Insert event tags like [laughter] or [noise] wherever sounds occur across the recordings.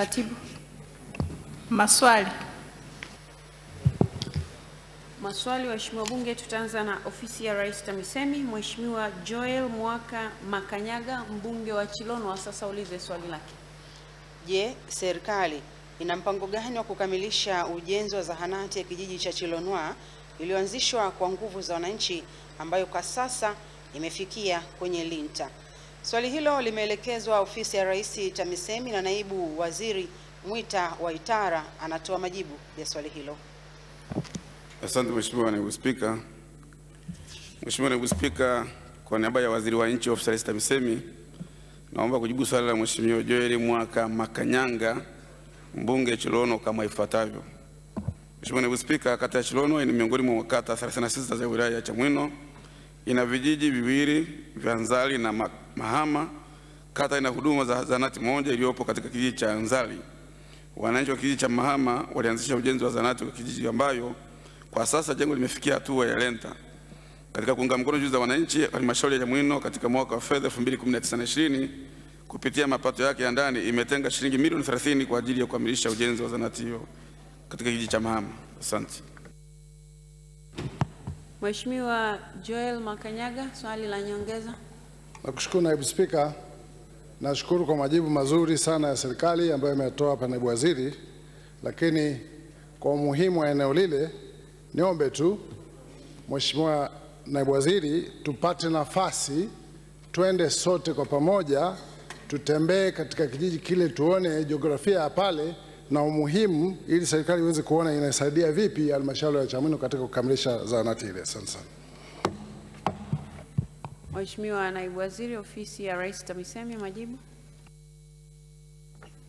Katibu. Maswali. Maswali, waheshimiwa Bunge, tutaanza na ofisi ya Rais TAMISEMI. Mheshimiwa Joel Mwaka Makanyaga, mbunge wa Chilonwa, sasa ulize swali lake. Je, serikali ina mpango gani wa kukamilisha ujenzi wa zahanati ya kijiji cha Chilonwa iliyoanzishwa kwa nguvu za wananchi ambayo kwa sasa imefikia kwenye linta? Swali hilo limeelekezwa ofisi ya Rais TAMISEMI na naibu waziri Mwita Waitara anatoa majibu ya swali hilo. Asante Mheshimiwa Naibu Spika. Mheshimiwa Naibu Spika, kwa niaba ya Waziri wa Nchi Ofisi ya Rais TAMISEMI, naomba kujibu swali la Mheshimiwa Joel Mwaka Makanyanga, mbunge Chilono kama ifuatavyo. Mheshimiwa Naibu Spika, kata ya Chilono ni miongoni mwa kata 36 za wilaya ya Chamwino. Ina vijiji viwili vya Nzali na Ma- Mahama. Kata ina huduma za zahanati moja iliyopo katika kijiji cha Nzali. Wananchi wa kijiji cha Mahama walianzisha ujenzi wa zahanati kwa kijiji ambayo kwa sasa jengo limefikia hatua ya lenta. Katika kuunga mkono juhudi za wananchi, halmashauri ya Chamwino katika mwaka wa fedha 2019/20 kupitia mapato yake ya ndani imetenga shilingi milioni 30 kwa ajili ya kukamilisha ujenzi wa zahanati hiyo katika kijiji cha Mahama. Asante. Mheshimiwa Joel Makanyaga, swali la nyongeza. Nakushukuru naibu spika, nashukuru kwa majibu mazuri sana ya serikali ambayo imetoa hapa naibu waziri, lakini kwa umuhimu wa eneo lile, niombe tu Mheshimiwa naibu waziri, tupate nafasi twende sote kwa pamoja, tutembee katika kijiji kile, tuone jiografia ya pale na umuhimu, ili serikali iweze kuona inasaidia vipi halmashauri ya Chamwino katika kukamilisha zahanati ile. Asante sana. Mheshimiwa naibu waziri, ofisi ya Rais TAMISEMI, majibu.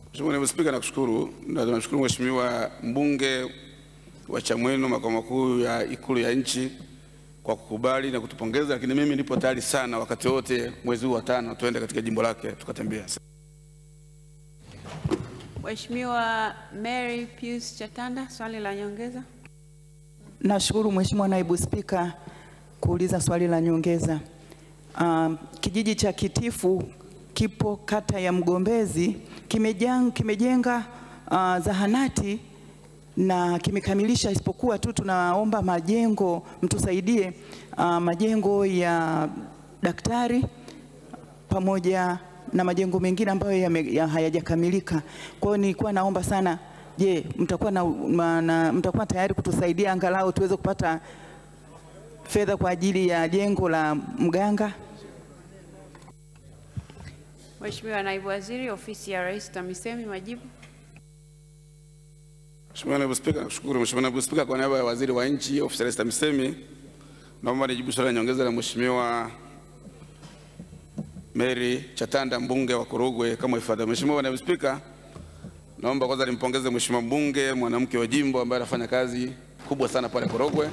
Mheshimiwa Naibu Spika, nakushukuru na tunamshukuru Mheshimiwa mbunge wa Chamwino makao makuu ya Ikulu ya nchi kwa kukubali na kutupongeza, lakini mimi nipo tayari sana wakati wote mwezi huu wa tano tuende katika jimbo lake tukatembea. Mheshimiwa Mary Pius Chatanda, swali la nyongeza. Nashukuru Mheshimiwa Naibu Spika kuuliza swali la nyongeza. Um, kijiji cha Kitifu kipo kata ya Mgombezi kimejang, kimejenga uh, zahanati na kimekamilisha, isipokuwa tu tunaomba majengo, mtusaidie uh, majengo ya daktari pamoja na majengo mengine ambayo ya hayajakamilika. Kwa hiyo nilikuwa naomba sana, je, mtakuwa na, na mtakuwa tayari kutusaidia angalau tuweze kupata fedha kwa ajili ya jengo la mganga? Mheshimiwa naibu waziri, ofisi ya Rais TAMISEMI, majibu. Mheshimiwa Naibu Spika, nashukuru Mheshimiwa Naibu Spika, kwa niaba ya Waziri wa Nchi Ofisi ya Rais TAMISEMI, naomba nijibu swali la nyongeza la Mheshimiwa Mary Chatanda mbunge wa Korogwe kama ifuatavyo. Mheshimiwa Naibu Spika, naomba kwanza nimpongeze Mheshimiwa mbunge mwanamke wa jimbo ambaye anafanya kazi kubwa sana pale Korogwe,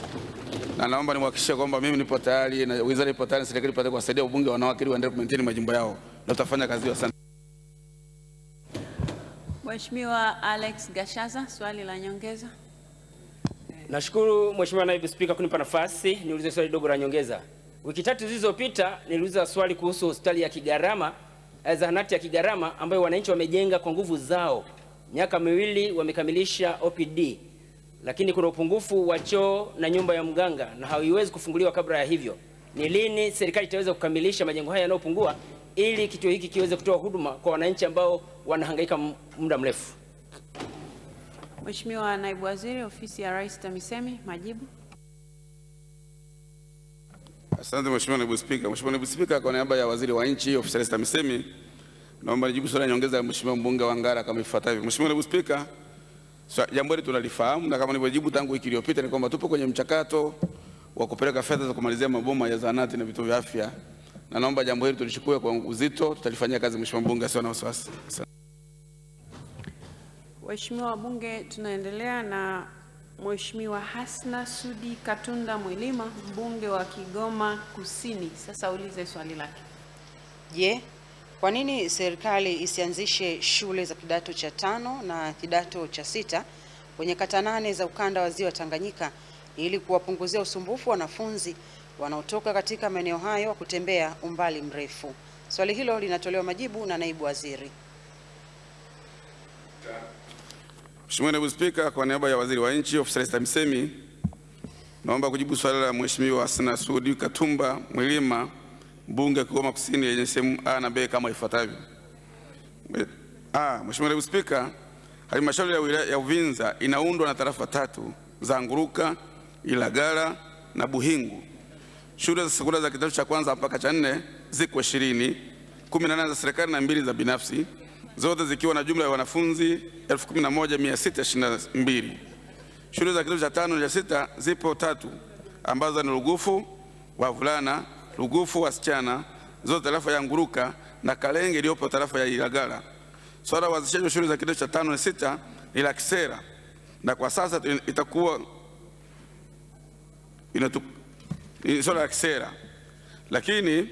na naomba nimhakikishie kwamba mimi nipo tayari na wizara ipo tayari, serikali ipo tayari kuwasaidia wabunge wanawake ili waendelee kumaintain majimbo yao, na tutafanya kazi hiyo. sana. Mheshimiwa Alex Gashaza, swali la nyongeza. Nashukuru Mheshimiwa Naibu Spika kunipa nafasi niulize swali dogo la nyongeza. Wiki tatu zilizopita niliuliza swali kuhusu hospitali ya Kigarama, eh, zahanati ya Kigarama ambayo wananchi wamejenga kwa nguvu zao. Miaka miwili wamekamilisha OPD, lakini kuna upungufu wa choo na nyumba ya mganga na haiwezi kufunguliwa kabla ya hivyo. Ni lini serikali itaweza kukamilisha majengo haya yanayopungua ili kituo hiki kiweze kutoa huduma kwa wananchi ambao wanahangaika muda mrefu? Mheshimiwa naibu waziri, ofisi ya Rais TAMISEMI, majibu. Asante Mheshimiwa Naibu Spika. Mheshimiwa Naibu Spika, kwa niaba ya Waziri wa Nchi Ofisi ya Rais TAMISEMI, naomba nijibu swali la nyongeza ya Mheshimiwa mbunge wa Ngara kama ifuatavyo. Mheshimiwa Naibu Spika, swa- jambo hili tunalifahamu na kama nilivyojibu tangu wiki iliyopita ni kwamba tupo kwenye mchakato wa kupeleka fedha za kumalizia maboma ya zahanati na vituo vya afya, na naomba jambo hili tulichukue kwa uzito, tutalifanyia kazi Mheshimiwa mbunge, asiwe na wasiwasi. Waheshimiwa wabunge, tunaendelea na Mheshimiwa Hasna Sudi Katunda Mwilima, mbunge wa Kigoma Kusini. Sasa ulize swali lake. Je, kwa nini serikali isianzishe shule za kidato cha tano na kidato cha sita kwenye kata nane za ukanda wa ziwa Tanganyika ili kuwapunguzia usumbufu wanafunzi wanaotoka katika maeneo hayo kutembea umbali mrefu? Swali hilo linatolewa majibu na naibu waziri. Mheshimiwa Naibu Spika, kwa niaba ya Waziri wa Nchi, Ofisi ya TAMISEMI, naomba kujibu swali la Mheshimiwa Hasna Sudi Katumba Mwilima, mbunge wa Kigoma Kusini, yenye sehemu A na B kama ifuatavyo. Ah, Mheshimiwa Naibu Spika, halmashauri ya wilaya ya Uvinza inaundwa na tarafa tatu za Nguruka, Ilagala na Buhingu. Shule za sekondari za kidato cha kwanza mpaka cha nne ziko ishirini, kumi na nane za serikali na mbili za binafsi, zote zikiwa na jumla ya wanafunzi 11622. Shule za kidato cha tano na cha sita zipo tatu ambazo ni Lugufu wavulana, Lugufu wasichana, zote tarafa ya Nguruka na Kalenge iliyopo tarafa ya Ilagala. Swala la uanzishaji wa shule za kidato cha tano na sita ni la kisera na kwa sasa itakuwa swala la kisera, lakini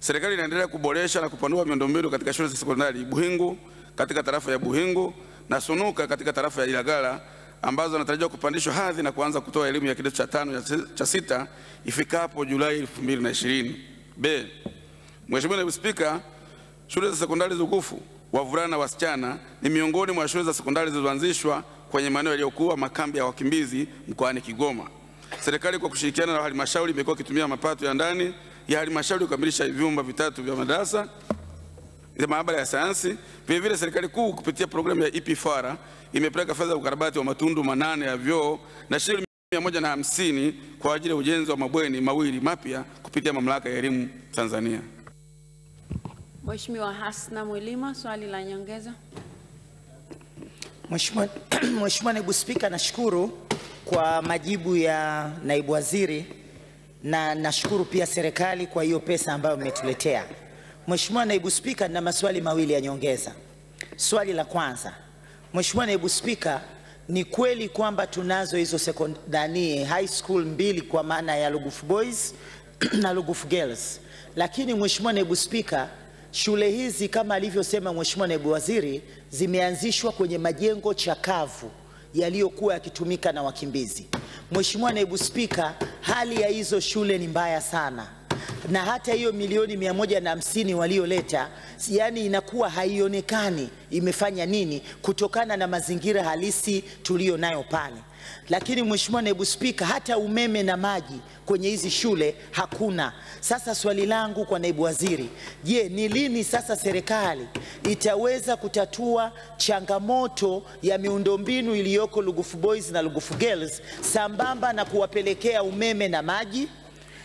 serikali inaendelea kuboresha na kupanua miundombinu katika shule za sekondari Buhingu katika tarafa ya Buhingu na Sunuka katika tarafa ya Ilagala ambazo zinatarajiwa kupandishwa hadhi na kuanza kutoa elimu ya kidato cha tano cha sita ifikapo Julai 2020. B. Mheshimiwa Naibu Spika, shule za sekondari Zukufu wavulana na wasichana ni miongoni mwa shule za sekondari zilizoanzishwa kwenye maeneo yaliyokuwa makambi ya wakimbizi mkoani Kigoma. Serikali kwa kushirikiana na halmashauri imekuwa ikitumia mapato ya ndani ya halmashauri kukamilisha vyumba vitatu vya madarasa ya maabara ya sayansi. Vilevile, serikali kuu kupitia programu ya EPFARA imepeleka fedha ya ukarabati wa matundu manane ya vyoo na shilingi mia moja na hamsini kwa ajili ya ujenzi wa mabweni mawili mapya kupitia mamlaka ya elimu Tanzania. Mheshimiwa Hasna Mwilima, swali la nyongeza. Mheshimiwa [clears throat] Mheshimiwa Naibu Spika, nashukuru kwa majibu ya naibu waziri na nashukuru pia serikali kwa hiyo pesa ambayo mmetuletea. Mheshimiwa Naibu Spika, nina maswali mawili ya nyongeza. Swali la kwanza, Mheshimiwa Naibu Spika, ni kweli kwamba tunazo hizo sekondari high school mbili kwa maana ya Lugufu Boys [clears throat] na Lugufu Girls, lakini Mheshimiwa Naibu Spika, shule hizi kama alivyosema Mheshimiwa Naibu Waziri zimeanzishwa kwenye majengo chakavu yaliyokuwa yakitumika na wakimbizi. Mheshimiwa Naibu Spika, hali ya hizo shule ni mbaya sana na hata hiyo milioni mia moja na hamsini walioleta, yani inakuwa haionekani imefanya nini kutokana na mazingira halisi tuliyo nayo pale. Lakini Mheshimiwa Naibu Spika, hata umeme na maji kwenye hizi shule hakuna. Sasa swali langu kwa naibu waziri, je, ni lini sasa serikali itaweza kutatua changamoto ya miundombinu iliyoko Lugufu Boys na Lugufu Girls sambamba na kuwapelekea umeme na maji?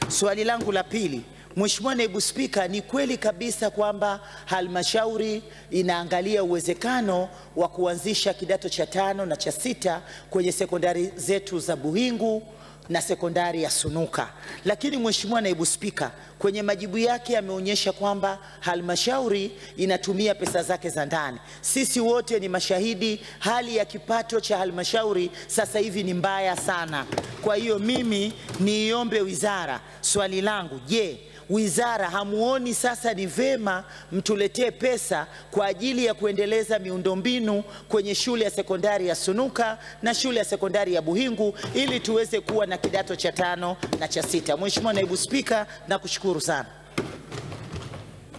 Swali langu la pili, Mheshimiwa Naibu Spika, ni kweli kabisa kwamba halmashauri inaangalia uwezekano wa kuanzisha kidato cha tano na cha sita kwenye sekondari zetu za Buhingu na sekondari ya Sunuka. Lakini Mheshimiwa Naibu Spika, kwenye majibu yake ameonyesha kwamba halmashauri inatumia pesa zake za ndani. Sisi wote ni mashahidi, hali ya kipato cha halmashauri sasa hivi ni mbaya sana. Kwa hiyo mimi niiombe wizara, swali langu, je, wizara hamuoni sasa ni vema mtuletee pesa kwa ajili ya kuendeleza miundombinu kwenye shule ya sekondari ya Sunuka na shule ya sekondari ya Buhingu ili tuweze kuwa na kidato cha tano na cha sita. Mheshimiwa Naibu Spika, nakushukuru sana.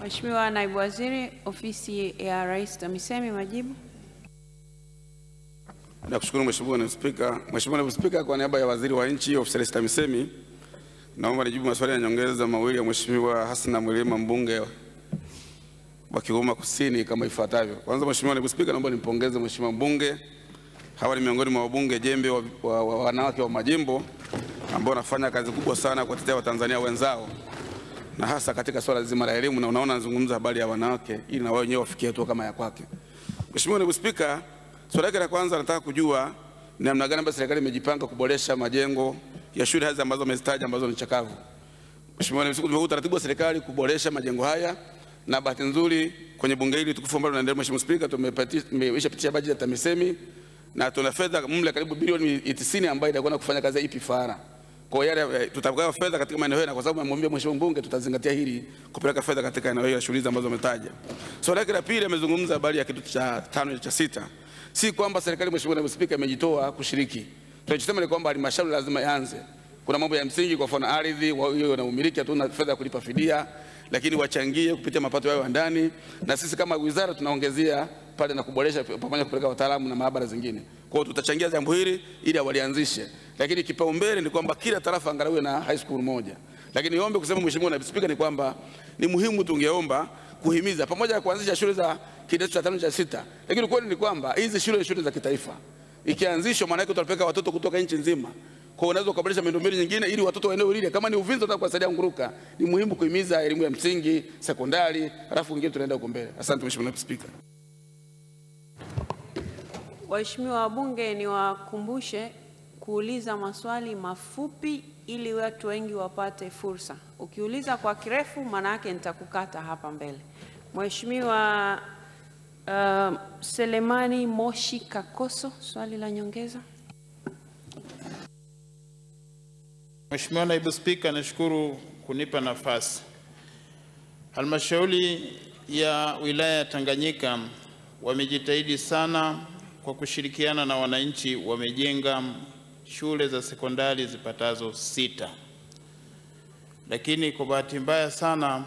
Mheshimiwa Naibu Waziri, Ofisi ya Rais TAMISEMI, majibu. Nakushukuru Mheshimiwa Naibu Spika. Mheshimiwa Naibu Spika, kwa niaba ya Waziri wa Nchi, Ofisi ya Rais TAMISEMI, naomba nijibu maswali ya nyongeza mawili ya Mheshimiwa Hasna Mwilima, mbunge wa Kigoma Kusini kama ifuatavyo. Kwanza, Mheshimiwa Naibu Spika, naomba nimpongeze Mheshimiwa mbunge. Hawa ni miongoni mwa wabunge jembe wa, wa, wa wanawake wa majimbo ambao wanafanya kazi kubwa sana kuwatetea Watanzania wenzao na hasa katika swala zima la elimu, na unaona nazungumza habari ya wanawake ili na wao wenyewe wafikie hatua kama ya kwake. Mheshimiwa Naibu Spika, swali lake la kwanza nataka kujua ni namna gani ambayo serikali imejipanga kuboresha majengo ya shule hizi ambazo amezitaja ambazo ni chakavu. Mheshimiwa Naibu Spika, utaratibu wa serikali kuboresha majengo haya na bahati nzuri kwenye bunge hili tukufu ambalo tunaendelea, Mheshimiwa Spika, tumeshapitisha pitisha bajeti ya TAMISEMI na tuna fedha mle karibu bilioni 90 ambayo itakwenda kufanya kazi ya EPFARA. Kwa hiyo yale tutapokea fedha katika maeneo hayo, na kwa sababu amemwambia Mheshimiwa mbunge tutazingatia hili kupeleka fedha katika eneo hilo la shughuli ambazo ametaja. Swali lake la pili amezungumza habari ya kidato cha tano cha sita. Si kwamba serikali, Mheshimiwa Naibu Spika, imejitoa kushiriki. Tunachosema ni kwamba halmashauri lazima ianze. Kuna mambo ya msingi, kwa mfano ardhi, hiyo na umiliki, hatuna fedha kulipa fidia, lakini wachangie kupitia mapato yao ya ndani, na sisi kama wizara tunaongezea pale na kuboresha pamoja na kupeleka wataalamu na maabara zingine. Kwa hiyo tutachangia jambo hili ili walianzishe, lakini kipaumbele ni kwamba kila tarafa angalau na high school moja. Lakini niombe kusema Mheshimiwa Naibu Spika ni kwamba ni muhimu tungeomba kuhimiza pamoja na kuanzisha shule za kidato cha tano cha sita, lakini ukweli ni kwamba hizi shule ni shule za kitaifa. Ikianzishwa maana yake tutapeleka watoto kutoka nchi nzima. Kwa unaweza miundo miundombinu nyingine ili watoto wa eneo lile kama ni Uvinza unataka kuwasaidia Nguruka, ni muhimu kuhimiza elimu ya msingi, sekondari, alafu wengine tunaenda huko mbele. Asante Mheshimiwa Naibu Spika. Waheshimiwa wabunge, niwakumbushe kuuliza maswali mafupi ili watu wengi wapate fursa. Ukiuliza kwa kirefu, maana yake nitakukata hapa mbele. Mheshimiwa uh, Selemani Moshi Kakoso, swali la nyongeza. Mheshimiwa Naibu Spika, nashukuru kunipa nafasi. Halmashauri ya wilaya ya Tanganyika wamejitahidi sana kwa kushirikiana na wananchi, wamejenga shule za sekondari zipatazo sita, lakini kwa bahati mbaya sana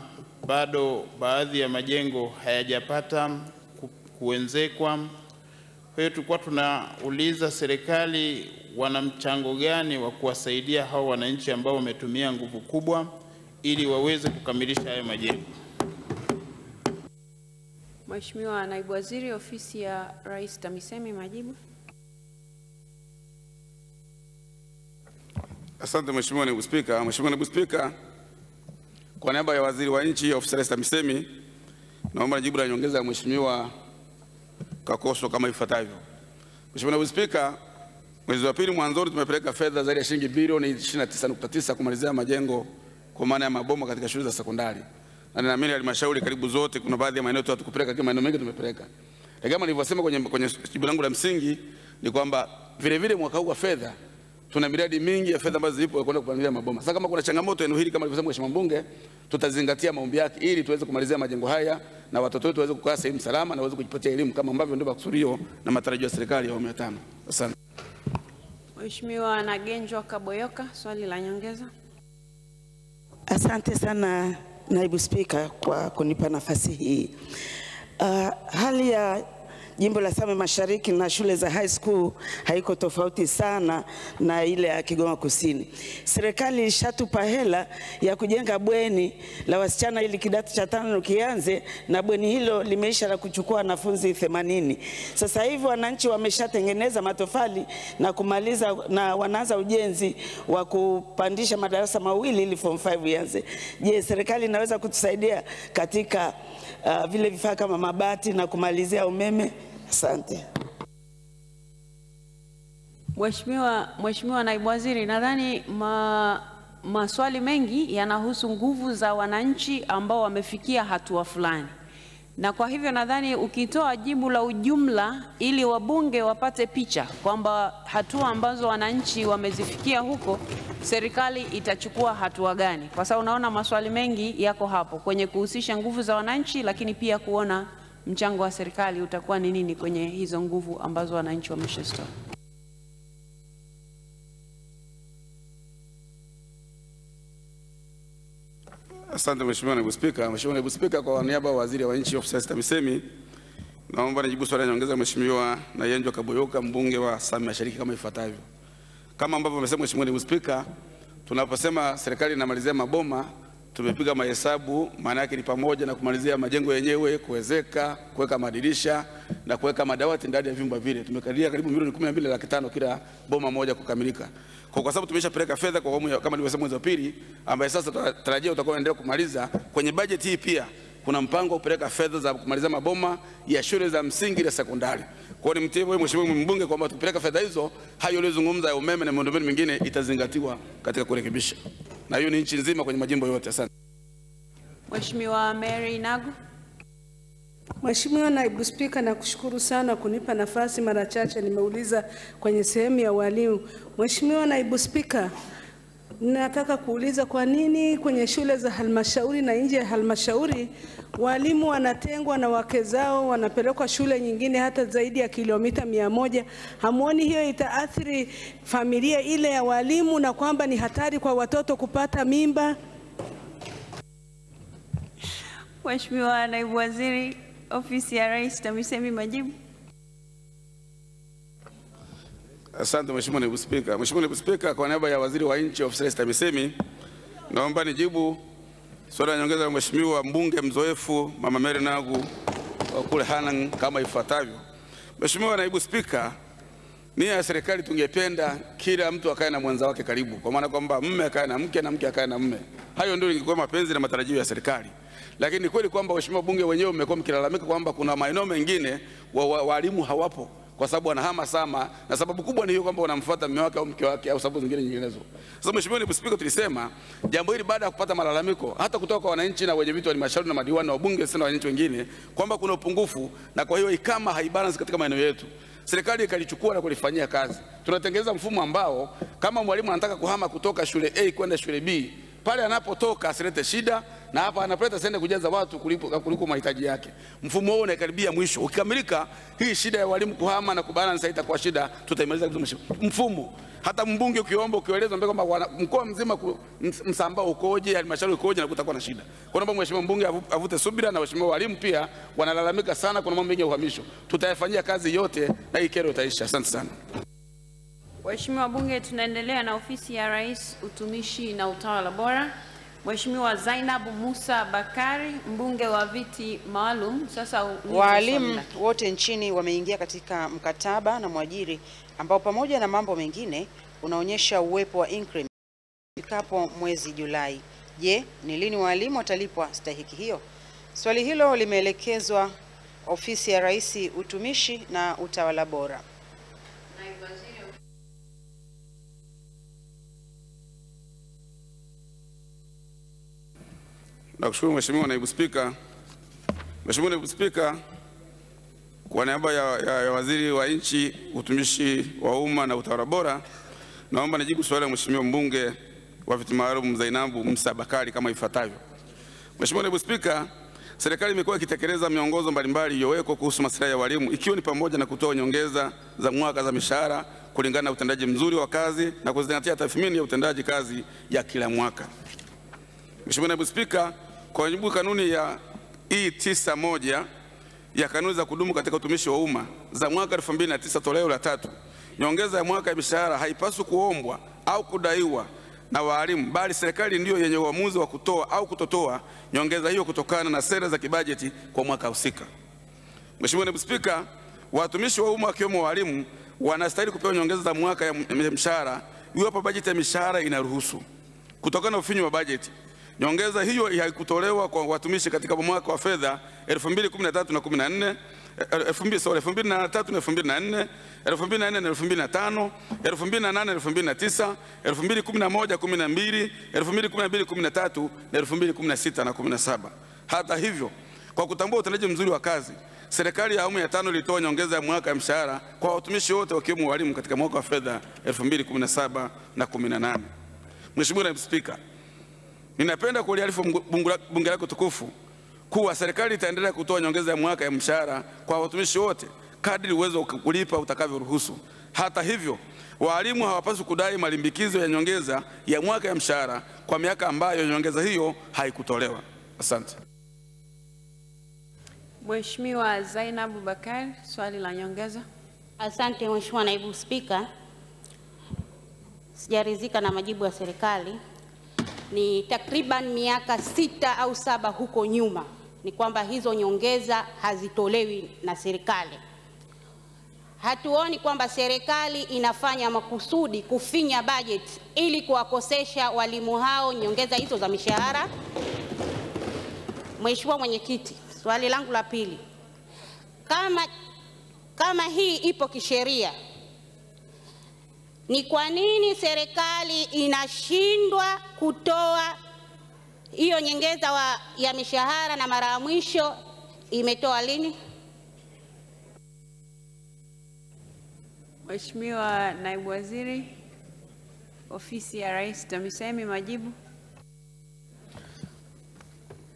bado baadhi ya majengo hayajapata kuwezekwa. Kwa hiyo tulikuwa tunauliza serikali wana mchango gani wa kuwasaidia hao wananchi ambao wametumia nguvu kubwa ili waweze kukamilisha hayo majengo. Mheshimiwa Naibu Waziri, Ofisi ya Rais TAMISEMI, majibu. Asante Mheshimiwa Naibu Spika. Mheshimiwa Naibu Spika, kwa niaba ya Waziri wa Nchi, Ofisi ya Rais TAMISEMI, naomba jibu la nyongeza ya Mheshimiwa Kakoso kama ifuatavyo. Mheshimiwa Naibu Spika, mwezi wa pili mwanzoni tumepeleka fedha zaidi ya shilingi bilioni 29.9 kumalizia majengo kwa maana ya maboma katika shule za sekondari, na ninaamini halmashauri karibu zote, kuna baadhi ya maeneo tu hatukupeleka, lakini maeneo mengi tumepeleka. Lakini kama nilivyosema kwenye, kwenye jibu langu la msingi ni kwamba vile vile mwaka huu wa fedha tuna miradi mingi ya fedha ambazo zipo kwenda kupangilia maboma. Sasa kama kuna changamoto eneo hili kama alivyosema Mheshimiwa mbunge, tutazingatia maombi yake ili tuweze kumalizia majengo haya na watoto wetu waweze kukaa sehemu salama na waweze kujipatia elimu kama ambavyo ndio makusudio na matarajio ya serikali ya awamu ya tano. Asante. Mheshimiwa Nagenjwa Kaboyoka, swali la nyongeza. Asante sana naibu spika kwa kunipa nafasi hii. Uh, hali ya jimbo la Same Mashariki na shule za high school haiko tofauti sana na ile ya Kigoma Kusini. Serikali ilishatupa hela ya kujenga bweni la wasichana ili kidato cha tano kianze, na bweni hilo limeisha la kuchukua wanafunzi 80. Sasa hivi wananchi wameshatengeneza matofali na kumaliza na wanaanza ujenzi wa kupandisha madarasa mawili ili form 5 ianze. Je, serikali inaweza kutusaidia katika uh, vile vifaa kama mabati na kumalizia umeme? Asante. Mheshimiwa Mheshimiwa Naibu Waziri, nadhani ma, maswali mengi yanahusu nguvu za wananchi ambao wamefikia hatua fulani, na kwa hivyo nadhani ukitoa jibu la ujumla ili wabunge wapate picha kwamba hatua ambazo wananchi wamezifikia huko, serikali itachukua hatua gani, kwa sababu unaona maswali mengi yako hapo kwenye kuhusisha nguvu za wananchi, lakini pia kuona mchango wa serikali utakuwa ni nini kwenye hizo nguvu ambazo wananchi wameshazitoa. Asante Mheshimiwa Naibu Spika. Mheshimiwa Naibu Spika, kwa niaba ya Waziri wa Nchi Ofisi ya TAMISEMI, naomba nijibu swali la nyongeza Mheshimiwa Nayenjwa Kaboyoka, mbunge wa Same Mashariki kama ifuatavyo. Kama ambavyo amesema Mheshimiwa Naibu Spika, tunaposema serikali inamalizia maboma tumepiga mahesabu, maana yake ni pamoja na kumalizia majengo yenyewe, kuwezeka, kuweka madirisha na kuweka madawati ndani ya vyumba vile. Tumekadiria karibu milioni 12 laki tano kila boma moja kukamilika. Kwa, kwa sababu tumeshapeleka fedha kwa awamu kama nilivyosema mwezi wa pili, ambaye sasa tunatarajia utakuwa unaendelea kumaliza. Kwenye bajeti hii pia kuna mpango wa kupeleka fedha za kumaliza maboma ya shule za msingi na sekondari. Kwa hiyo nimtie wewe Mheshimiwa mbunge kwamba tukipeleka fedha hizo, hayo uliyozungumza ya umeme na miundombinu mingine itazingatiwa katika kurekebisha, na hiyo ni nchi nzima kwenye majimbo yote. Asante. Mheshimiwa Mary Nagu. Mheshimiwa Naibu Spika, nakushukuru sana kunipa nafasi. Mara chache nimeuliza kwenye sehemu ya walimu. Mheshimiwa Naibu Spika, nataka kuuliza kwa nini kwenye shule za halmashauri na nje ya halmashauri walimu wanatengwa na wake zao wanapelekwa shule nyingine hata zaidi ya kilomita mia moja. Hamuoni hiyo itaathiri familia ile ya walimu na kwamba ni hatari kwa watoto kupata mimba? Mheshimiwa Naibu Waziri Ofisi ya Rais TAMISEMI, majibu. Asante Mheshimiwa Naibu Spika. Mheshimiwa Naibu Spika, kwa niaba ya Waziri wa Nchi Ofisi ya Rais TAMISEMI, naomba nijibu swali la nyongeza la Mheshimiwa mbunge mzoefu Mama Mary Nagu wa kule Hanang kama ifuatavyo. Mheshimiwa Naibu Spika, nia ya serikali tungependa kila mtu akae na mwenza wake karibu, kwa maana kwamba mme akae na mke na mke akae na mme. Hayo ndio ingekuwa mapenzi na matarajio ya serikali. Lakini ni kweli kwamba waheshimiwa bunge wenyewe mmekuwa mkilalamika kwamba kuna maeneo mengine walimu wa- wa- hawapo kwa sababu anahama sama, na sababu kubwa ni hiyo kwamba unamfuata mume wake au mke wake au sababu zingine nyinginezo. Sasa Mheshimiwa Naibu Spika, tulisema jambo hili baada ya kupata malalamiko hata kutoka kwa wananchi na wenye viti wa halmashauri na madiwani na wabunge na wananchi wengine kwamba kuna upungufu, na kwa hiyo ikama haibalance katika maeneo yetu serikali ikalichukua na kulifanyia kazi. Tunatengeneza mfumo ambao kama mwalimu anataka kuhama kutoka shule A kwenda shule B, pale anapotoka asilete shida, na hapa anapeleta sende kujaza watu kuliko, kuliko mahitaji yake. Mfumo huo unakaribia mwisho. Ukikamilika, hii shida ya walimu kuhama na kubalance haitakuwa shida, tutaimaliza kabisa. Mfumo hata mbunge ukiomba ukieleza kwamba mkoa mzima msambao ukoje, halmashauri ukoje, na kutakuwa na shida. Kwa naomba mheshimiwa mbunge avute subira, na waheshimiwa walimu pia wanalalamika sana, kuna mambo mengi ya uhamisho. Tutayafanyia kazi yote na hii kero itaisha. Asante sana. Waheshimiwa wabunge, tunaendelea na ofisi ya Rais, utumishi na utawala bora. Mheshimiwa Zainab Musa Bakari, mbunge wa viti maalum. Sasa Waalimu wote nchini wameingia katika mkataba na mwajiri ambao pamoja na mambo mengine unaonyesha uwepo wa increment ifikapo mwezi Julai. Je, ni lini waalimu watalipwa stahiki hiyo? Swali hilo limeelekezwa ofisi ya Rais, utumishi na utawala bora. Nakushukuru Mheshimiwa Naibu Spika. Mheshimiwa Naibu Spika, kwa niaba ya, ya, ya Waziri wa Nchi, Utumishi wa Umma na Utawala Bora, naomba nijibu swali la Mheshimiwa mbunge wa viti maalum Zainabu Musa Bakari kama ifuatavyo. Mheshimiwa Naibu Spika, serikali imekuwa ikitekeleza miongozo mbalimbali iliyowekwa kuhusu maslahi ya walimu ikiwa ni pamoja na kutoa nyongeza za mwaka za mishahara kulingana na utendaji mzuri wa kazi na kuzingatia tathmini ya utendaji kazi ya kila mwaka. Mheshimiwa Naibu Spika, kwa mujibu kanuni ya E91 ya kanuni za kudumu katika utumishi wa umma za mwaka 2009 toleo la tatu, nyongeza ya mwaka ya mishahara haipaswi kuombwa au kudaiwa na walimu, bali serikali ndiyo yenye uamuzi wa kutoa au kutotoa nyongeza hiyo kutokana na sera za kibajeti kwa mwaka husika. Mheshimiwa Naibu Spika, watumishi wa umma wakiwemo walimu wanastahili kupewa nyongeza za mwaka ya mshahara iwapo bajeti ya mishahara inaruhusu. Kutokana na ufinyu wa bajeti, nyongeza hiyo haikutolewa kwa watumishi katika mwaka wa fedha 2013 na 14 2000 sorry 2003 na 2004 2004 na 2005 2008 na 2009 2011 12 2012 13 na 2016 na 17. Hata hivyo, kwa kutambua utendaji mzuri wa kazi, serikali ya awamu ya tano ilitoa nyongeza ya mwaka ya mshahara kwa watumishi wote wakiwemo walimu katika mwaka wa fedha 2017 na 18. Mheshimiwa Naibu Spika, ninapenda kuliarifu bunge la- lako tukufu kuwa serikali itaendelea kutoa nyongeza ya mwaka ya mshahara kwa watumishi wote kadri uwezo wa kulipa utakavyoruhusu. Hata hivyo, walimu hawapaswi kudai malimbikizo ya nyongeza ya mwaka ya mshahara kwa miaka ambayo nyongeza hiyo haikutolewa. Asante. Mheshimiwa Zainab Bakari, swali la nyongeza. Asante Mheshimiwa Naibu Spika, sijaridhika na majibu ya serikali. Ni takriban miaka sita au saba huko nyuma, ni kwamba hizo nyongeza hazitolewi na serikali. Hatuoni kwamba serikali inafanya makusudi kufinya bajeti ili kuwakosesha walimu hao nyongeza hizo za mishahara. Mheshimiwa Mwenyekiti, swali langu la pili, kama kama hii ipo kisheria, ni kwa nini serikali inashindwa kutoa hiyo nyongeza wa, ya mishahara na mara ya mwisho imetoa lini? Mheshimiwa Naibu Waziri, Ofisi ya Rais TAMISEMI, majibu.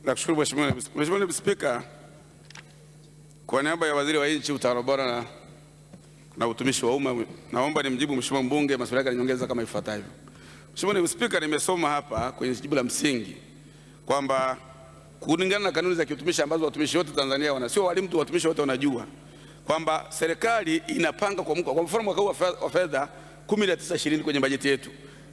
Nakushukuru Mheshimiwa Naibu Mheshimiwa Naibu Spika, kwa niaba ya Waziri wa Nchi, Utawala Bora na, na Utumishi wa Umma, naomba nimjibu Mheshimiwa mbunge maswali yake ya nyongeza kama ifuatavyo. Mheshimiwa Naibu Spika, nimesoma hapa kwenye jibu la msingi kwamba kulingana na kanuni za kiutumishi ambazo watumishi wote Tanzania wana, sio walimu tu, watumishi wote wanajua kwamba serikali inapanga kwa mkoa. Kwa mfano mwaka huu wa fedha 1920 kwenye bajeti yetu,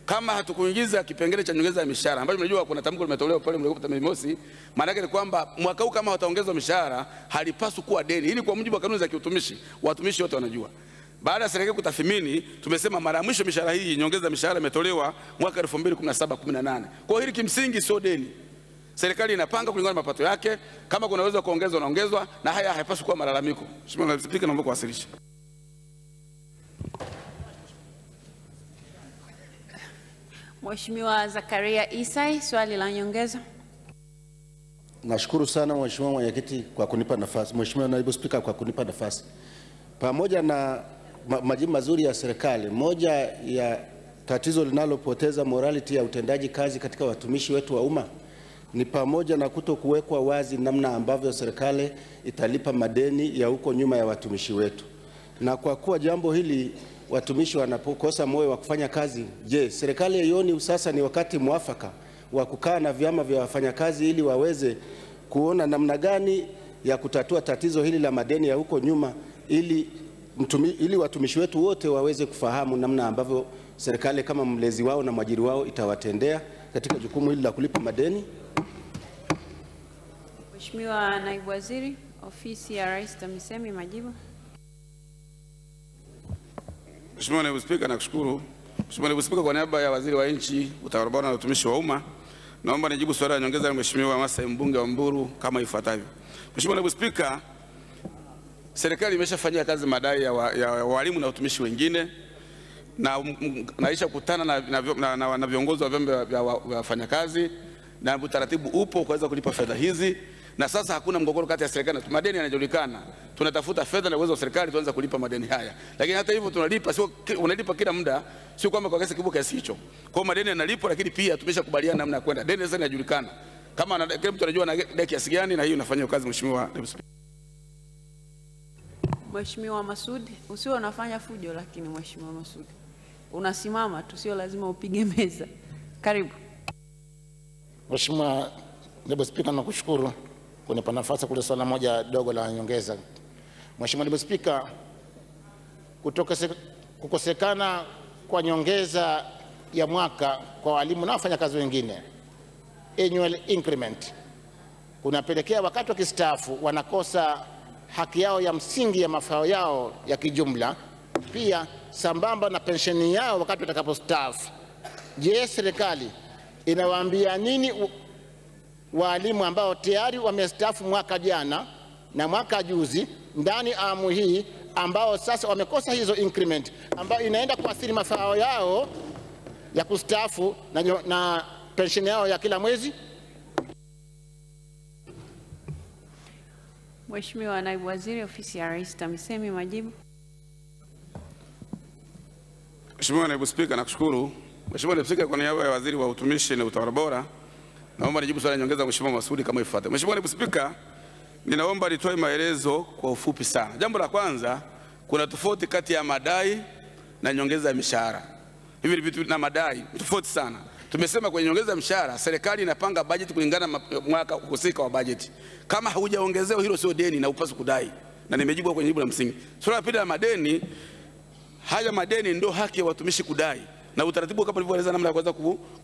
kama hatukuingiza kipengele cha nyongeza ya mishahara ambacho mnajua kuna tamko limetolewa pale mlikuta Mosi, maana yake ni kwamba mwaka huu kama wataongezwa mishahara halipaswi kuwa deni. Hili kwa mujibu wa kanuni za kiutumishi, watumishi wote wanajua. Baada ya serikali kutathmini, tumesema mara ya mwisho mishahara hii nyongeza mishahara imetolewa mwaka 2017 18. Kwa hiyo hili kimsingi sio deni. Serikali inapanga kulingana na mapato yake, kama kuna uwezo wa kuongezwa unaongezwa, na haya haipaswi kuwa malalamiko. Mheshimiwa Naibu Spika, naomba kuwasilisha. Mheshimiwa Zakaria Isai, swali la nyongeza. Nashukuru sana Mheshimiwa Mwenyekiti kwa kunipa nafasi, Mheshimiwa Naibu Spika kwa kunipa nafasi. Pamoja na ma majibu mazuri ya serikali, moja ya tatizo linalopoteza morality ya utendaji kazi katika watumishi wetu wa umma ni pamoja na kuto kuwekwa wazi namna ambavyo serikali italipa madeni ya huko nyuma ya watumishi wetu. Na kwa kuwa jambo hili watumishi wanapokosa moyo wa kufanya kazi, je, serikali haioni sasa ni wakati mwafaka wa kukaa na vyama vya wafanyakazi ili waweze kuona namna gani ya kutatua tatizo hili la madeni ya huko nyuma ili, mtumi, ili watumishi wetu wote waweze kufahamu namna ambavyo serikali kama mlezi wao na mwajiri wao itawatendea katika jukumu hili la kulipa madeni. Mheshimiwa Naibu Waziri, Ofisi ya Rais TAMISEMI, majibu. Mheshimiwa Naibu Spika, nakushukuru. Mheshimiwa Naibu Spika, kwa niaba ya Waziri wa Nchi, Utawala Bora na Utumishi wa Umma, naomba nijibu swali la nyongeza ya Mheshimiwa Masai mbunge wa Mburu kama ifuatavyo. Mheshimiwa Naibu Spika, serikali imeshafanyia kazi madai ya, wa, ya walimu na watumishi wengine na naisha kutana na, na, na, na, na viongozi wa vyombo vya wa- vya wafanyakazi na utaratibu upo kuweza kulipa fedha hizi, na sasa hakuna mgogoro kati ya serikali na madeni yanajulikana. Tunatafuta fedha na uwezo wa serikali tuanze kulipa madeni haya, lakini hata hivyo tunalipa, sio unalipa kila muda, sio kwamba kwa kiasi kikubwa kiasi hicho. Kwa hiyo madeni yanalipwa, lakini pia tumeshakubaliana namna ya kwenda. Deni sasa inajulikana kama mtu anajua na deni kiasi gani, na hiyo inafanywa kazi. Mheshimiwa Naibu Spika. Mheshimiwa Masudi, usio unafanya fujo, lakini Mheshimiwa Masudi unasimama tu, sio lazima upige meza. Karibu. Mheshimiwa Naibu Spika, nakushukuru kunipa nafasi kuuliza swala moja dogo la nyongeza. Mheshimiwa Naibu Spika, kutoka kukosekana kwa nyongeza ya mwaka kwa walimu na wafanyakazi wengine annual increment kunapelekea wakati wa kistaafu wanakosa haki yao ya msingi ya mafao yao ya kijumla, pia sambamba na pensheni yao wakati watakapostaafu. Je, serikali inawaambia nini waalimu ambao tayari wamestaafu mwaka jana na mwaka juzi ndani awamu hii ambao sasa wamekosa hizo increment ambayo inaenda kuathiri mafao yao ya kustaafu na, na pensheni yao ya kila mwezi? Mheshimiwa Naibu Waziri, Ofisi ya Rais TAMISEMI, majibu. Mheshimiwa Naibu Spika, nakushukuru. Mheshimiwa Naibu Spika, kwa niaba ya Waziri wa Utumishi na Utawala Bora, naomba nijibu swali la nyongeza Mheshimiwa Masudi kama ifuatavyo. Mheshimiwa Naibu Spika, ninaomba nitoe maelezo kwa ufupi sana. Jambo la kwanza, kuna tofauti kati ya madai na nyongeza ya mishahara. Hivi vitu na madai tofauti sana. Tumesema kwenye nyongeza mshahara, serikali inapanga bajeti kulingana na mwaka husika wa bajeti. Kama haujaongezewa, hilo sio deni na upaswi kudai, na nimejibu kwenye jibu la msingi. Swala la pili la madeni, haya madeni ndio haki ya watumishi kudai na utaratibu kama nilivyoeleza namna ya kuweza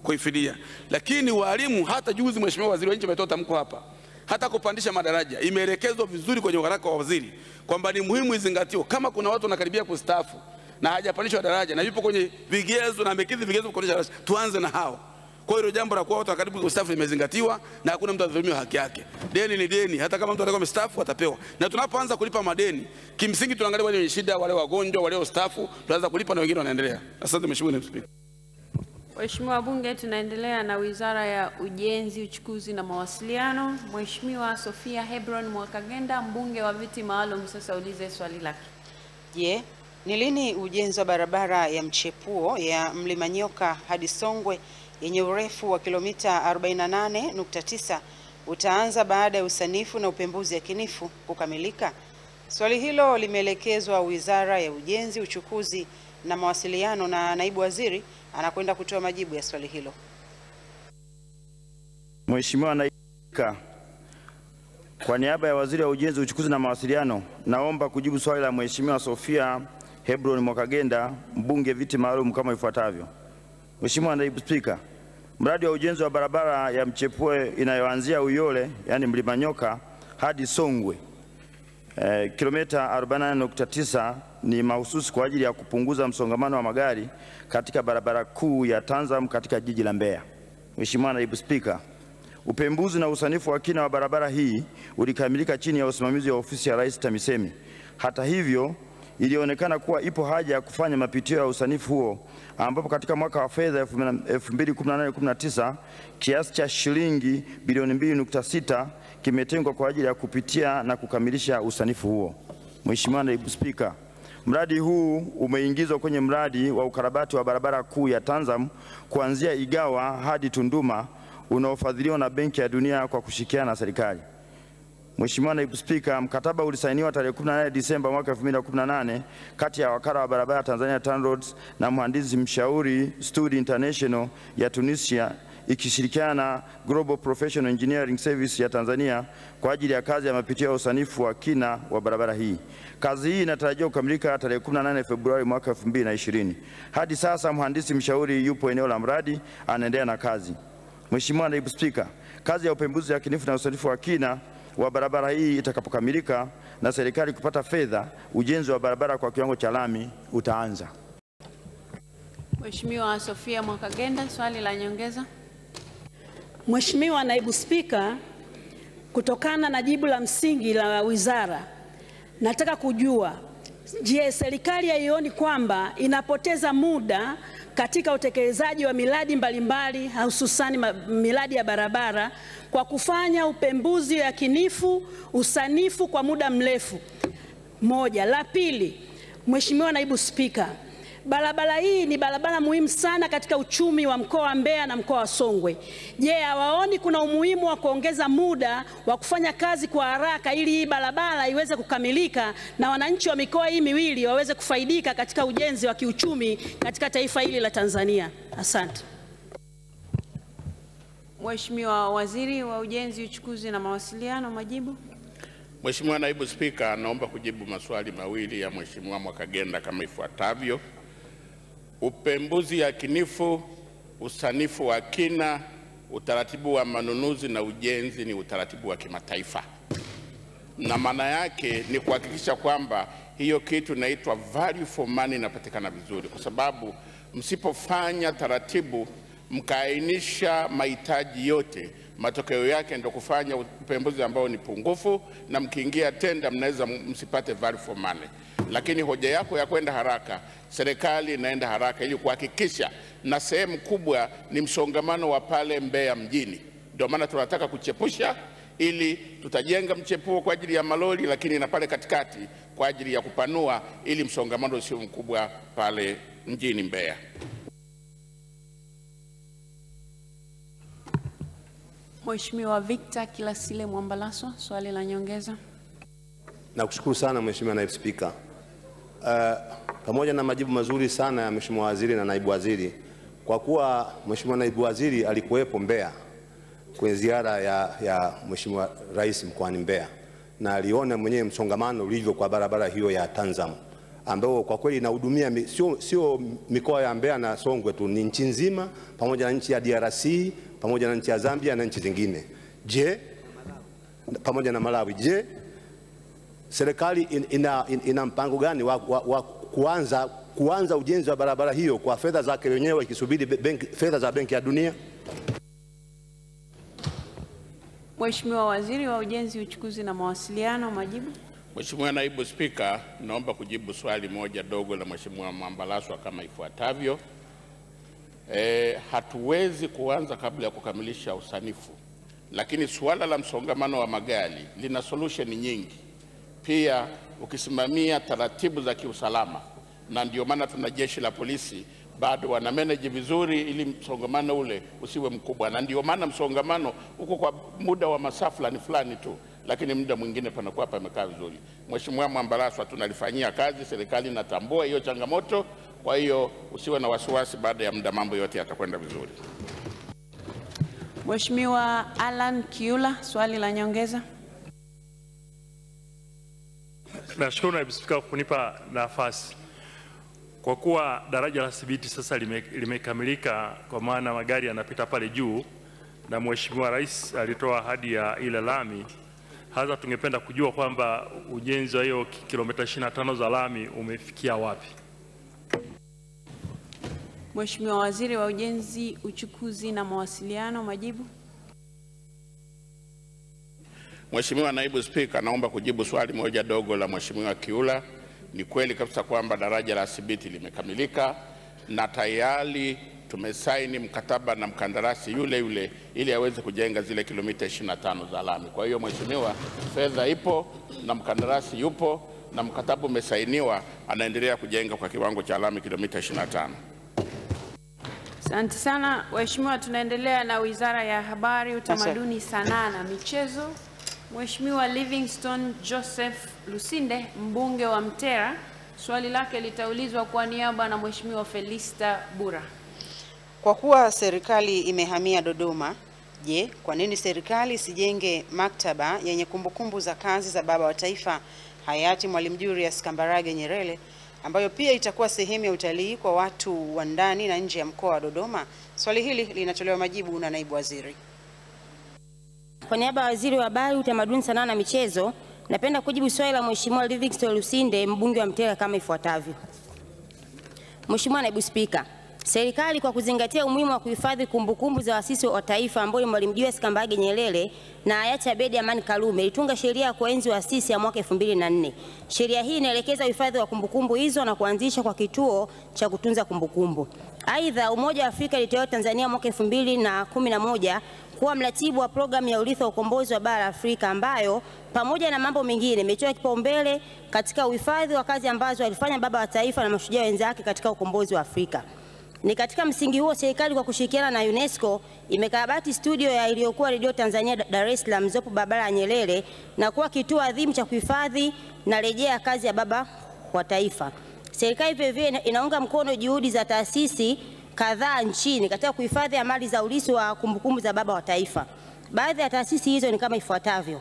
kuifidia. Lakini walimu, hata juzi Mheshimiwa Waziri wa Nchi ametoa tamko hapa, hata kupandisha madaraja imeelekezwa vizuri kwenye waraka wa waziri kwamba ni muhimu izingatiwe, kama kuna watu wanakaribia kustaafu na hajapandishwa daraja na yupo kwenye vigezo na amekidhi vigezo vya kupandisha daraja, tuanze na hao. Kwa hiyo jambo la kuwa watu wakaribu kustaafu limezingatiwa na hakuna mtu atadhulumiwa haki yake. Deni ni deni, hata kama mtu atakuwa amestaafu atapewa. Na tunapoanza kulipa madeni, kimsingi tunaangalia wale wenye shida, wale wagonjwa, wale wastaafu, tunaanza kulipa na wengine wanaendelea. Asante Mheshimiwa Naibu Spika. Mheshimiwa Bunge, tunaendelea na Wizara ya Ujenzi, Uchukuzi na Mawasiliano. Mheshimiwa Sofia Hebron Mwakagenda, mbunge wa viti maalum, sasa ulize swali lake. Je, ni lini ujenzi wa barabara ya mchepuo ya Mlima Nyoka hadi Songwe yenye urefu wa kilomita 48.9 utaanza baada ya usanifu na upembuzi yakinifu kukamilika? Swali hilo limeelekezwa Wizara ya Ujenzi, Uchukuzi na Mawasiliano na naibu waziri anakwenda kutoa majibu ya swali hilo. Mheshimiwa Naibu Spika, Kwa niaba ya Waziri wa Ujenzi, Uchukuzi na Mawasiliano, naomba kujibu swali la Mheshimiwa Sofia Hebron Mwakagenda, mbunge viti maalum kama ifuatavyo. Mheshimiwa Naibu Spika, mradi wa ujenzi wa barabara ya Mchepue inayoanzia Uyole, yani Mlima Nyoka hadi Songwe eh, kilomita 48.9 ni mahususi kwa ajili ya kupunguza msongamano wa magari katika barabara kuu ya Tanzam katika jiji la Mbeya. Mheshimiwa Naibu Spika, upembuzi na usanifu wa kina wa barabara hii ulikamilika chini ya usimamizi wa ofisi ya Rais TAMISEMI. Hata hivyo, ilionekana kuwa ipo haja ya kufanya mapitio ya usanifu huo ambapo katika mwaka wa fedha 2018-19 kiasi cha shilingi bilioni 2.6 kimetengwa kwa ajili ya kupitia na kukamilisha usanifu huo. Mheshimiwa Naibu Spika, mradi huu umeingizwa kwenye mradi wa ukarabati wa barabara kuu ya Tanzam kuanzia Igawa hadi Tunduma unaofadhiliwa na Benki ya Dunia kwa kushirikiana na serikali. Mheshimiwa Naibu Spika, mkataba ulisainiwa tarehe 18 Disemba mwaka 2018 kati ya wakala wa barabara Tanzania TANROADS na mhandisi mshauri Studi International ya Tunisia ikishirikiana na Global Professional Engineering Service ya Tanzania kwa ajili ya kazi ya mapitio ya usanifu wa kina wa barabara hii. Kazi hii inatarajiwa kukamilika tarehe 18 Februari mwaka 2020. Hadi sasa mhandisi mshauri yupo eneo la mradi anaendelea na kazi. Mheshimiwa Naibu Spika, kazi ya upembuzi yakinifu na usanifu wa kina wa barabara hii itakapokamilika na serikali kupata fedha, ujenzi wa barabara kwa kiwango cha lami utaanza. Mheshimiwa Sofia Mwakagenda, swali la nyongeza. Mheshimiwa Naibu Spika, kutokana na jibu la msingi la wizara, nataka kujua, je, serikali haioni kwamba inapoteza muda katika utekelezaji wa miradi mbalimbali hususani miradi ya barabara kwa kufanya upembuzi yakinifu, usanifu kwa muda mrefu? Moja. La pili, Mheshimiwa Naibu Spika, barabara hii ni barabara muhimu sana katika uchumi wa mkoa wa Mbeya na mkoa wa Songwe. Je, yeah, hawaoni kuna umuhimu wa kuongeza muda wa kufanya kazi kwa haraka ili hii barabara iweze kukamilika na wananchi wa mikoa hii miwili waweze kufaidika katika ujenzi wa kiuchumi katika taifa hili la Tanzania? Asante. Mheshimiwa Waziri wa Ujenzi, Uchukuzi na Mawasiliano, majibu. Mheshimiwa Naibu Spika, naomba kujibu maswali mawili ya Mheshimiwa Mwakagenda kama ifuatavyo. Upembuzi yakinifu, usanifu wa kina, utaratibu wa manunuzi na ujenzi ni utaratibu wa kimataifa, na maana yake ni kuhakikisha kwamba hiyo kitu inaitwa value for money inapatikana vizuri, kwa sababu msipofanya taratibu mkaainisha mahitaji yote, matokeo yake ndio kufanya upembuzi ambao ni pungufu, na mkiingia tenda mnaweza msipate value for money. Lakini hoja yako ya kwenda haraka, serikali inaenda haraka ili kuhakikisha, na sehemu kubwa ni msongamano wa pale Mbeya mjini. Ndio maana tunataka kuchepusha ili tutajenga mchepuo kwa ajili ya malori, lakini na pale katikati kwa ajili ya kupanua ili msongamano usio mkubwa pale mjini Mbeya. Mheshimiwa Victor Kilasile Mwambalaswa, swali la nyongeza. Nakushukuru sana Mheshimiwa Naibu Spika. Uh, pamoja na majibu mazuri sana ya Mheshimiwa Waziri na Naibu Waziri, kwa kuwa Mheshimiwa Naibu Waziri alikuwepo Mbeya kwenye ziara ya, ya Mheshimiwa Rais mkoani Mbeya na aliona mwenyewe msongamano ulivyo kwa barabara hiyo ya Tanzam ambayo kwa kweli inahudumia sio, sio mikoa ya Mbeya na Songwe tu, ni nchi nzima pamoja na nchi ya DRC pamoja na nchi ya Zambia na nchi zingine. Je, pamoja na Malawi. Je, serikali in- ina, ina, ina mpango gani wa, wa, wa kuanza, kuanza ujenzi wa barabara hiyo kwa fedha zake wenyewe ikisubiri fedha za Benki ya Dunia? Mheshimiwa Waziri wa Ujenzi, Uchukuzi na Mawasiliano, majibu. Mheshimiwa Naibu Spika, naomba kujibu swali moja dogo la Mheshimiwa Mambalaswa kama ifuatavyo. E, hatuwezi kuanza kabla ya kukamilisha usanifu, lakini suala la msongamano wa magari lina solution nyingi. Pia ukisimamia taratibu za kiusalama, na ndio maana tuna jeshi la polisi bado wana manage vizuri ili msongamano ule usiwe mkubwa, na ndio maana msongamano uko kwa muda wa masaa fulani fulani tu, lakini muda mwingine panakuwa pamekaa vizuri. Mheshimiwa Mwambalaswa, tunalifanyia kazi, serikali inatambua hiyo changamoto. Kwa hiyo usiwe na wasiwasi, baada ya muda mambo yote yatakwenda vizuri. Mheshimiwa Alan Kiula, swali la nyongeza. Nashukuru naibu spika kwa kunipa nafasi. Kwa kuwa daraja la Sibiti sasa lime- limekamilika, kwa maana magari yanapita pale juu, na Mheshimiwa Rais alitoa ahadi ya ile lami, hasa tungependa kujua kwamba ujenzi wa hiyo kilomita 25 za lami umefikia wapi? Mheshimiwa Waziri wa Ujenzi, Uchukuzi na Mawasiliano, majibu. Mheshimiwa Naibu Spika, naomba kujibu swali moja dogo la Mheshimiwa Kiula. Ni kweli kabisa kwamba daraja la Sibiti limekamilika na tayari tumesaini mkataba na mkandarasi yule yule ili aweze kujenga zile kilomita 25 za lami. Kwa hiyo Mheshimiwa, fedha ipo na mkandarasi yupo na mkataba umesainiwa, anaendelea kujenga kwa kiwango cha lami kilomita 25. Asante sana waheshimiwa tunaendelea na Wizara ya Habari, Utamaduni, Sanaa na Michezo. Mheshimiwa Livingstone Joseph Lusinde, mbunge wa Mtera, swali lake litaulizwa kwa niaba na Mheshimiwa Felista Bura. Kwa kuwa serikali imehamia Dodoma, je, kwa nini serikali isijenge maktaba yenye kumbukumbu za kazi za baba wa taifa hayati Mwalimu Julius Kambarage Nyerere ambayo pia itakuwa sehemu ya utalii kwa watu wa ndani na nje ya mkoa wa Dodoma? Swali hili linatolewa majibu na naibu waziri. Kwa niaba ya Waziri wa Habari, Utamaduni, Sanaa na Michezo, napenda kujibu swali la Mheshimiwa Livingstone Lusinde, mbunge wa Mtera kama ifuatavyo. Mheshimiwa Naibu Spika, serikali kwa kuzingatia umuhimu wa kuhifadhi kumbukumbu za waasisi wa taifa ambao ni Mwalimu Julius Kambarage Nyerere na hayati Abeid Amani Karume ilitunga sheria ya kuenzi waasisi ya mwaka 2004. Sheria hii inaelekeza uhifadhi wa kumbukumbu hizo na kuanzisha kwa kituo cha kutunza kumbukumbu. Aidha, Umoja wa Afrika iliteua Tanzania mwaka 2011 kuwa mratibu wa programu ya urithi wa ukombozi wa bara la Afrika ambayo pamoja na mambo mengine imetoa kipaumbele katika uhifadhi wa kazi ambazo alifanya baba wa taifa na mashujaa wenzake katika ukombozi wa Afrika. Ni katika msingi huo serikali kwa kushirikiana na UNESCO imekarabati studio ya iliyokuwa Radio Tanzania Dar es Salaam zopo barabara ya Nyerere na kuwa kituo adhimu cha kuhifadhi na rejea kazi ya baba wa taifa. Serikali vile vile inaunga mkono juhudi za taasisi kadhaa nchini katika kuhifadhi amali za urithi wa kumbukumbu za baba wa taifa. Baadhi ya taasisi hizo ni kama ifuatavyo: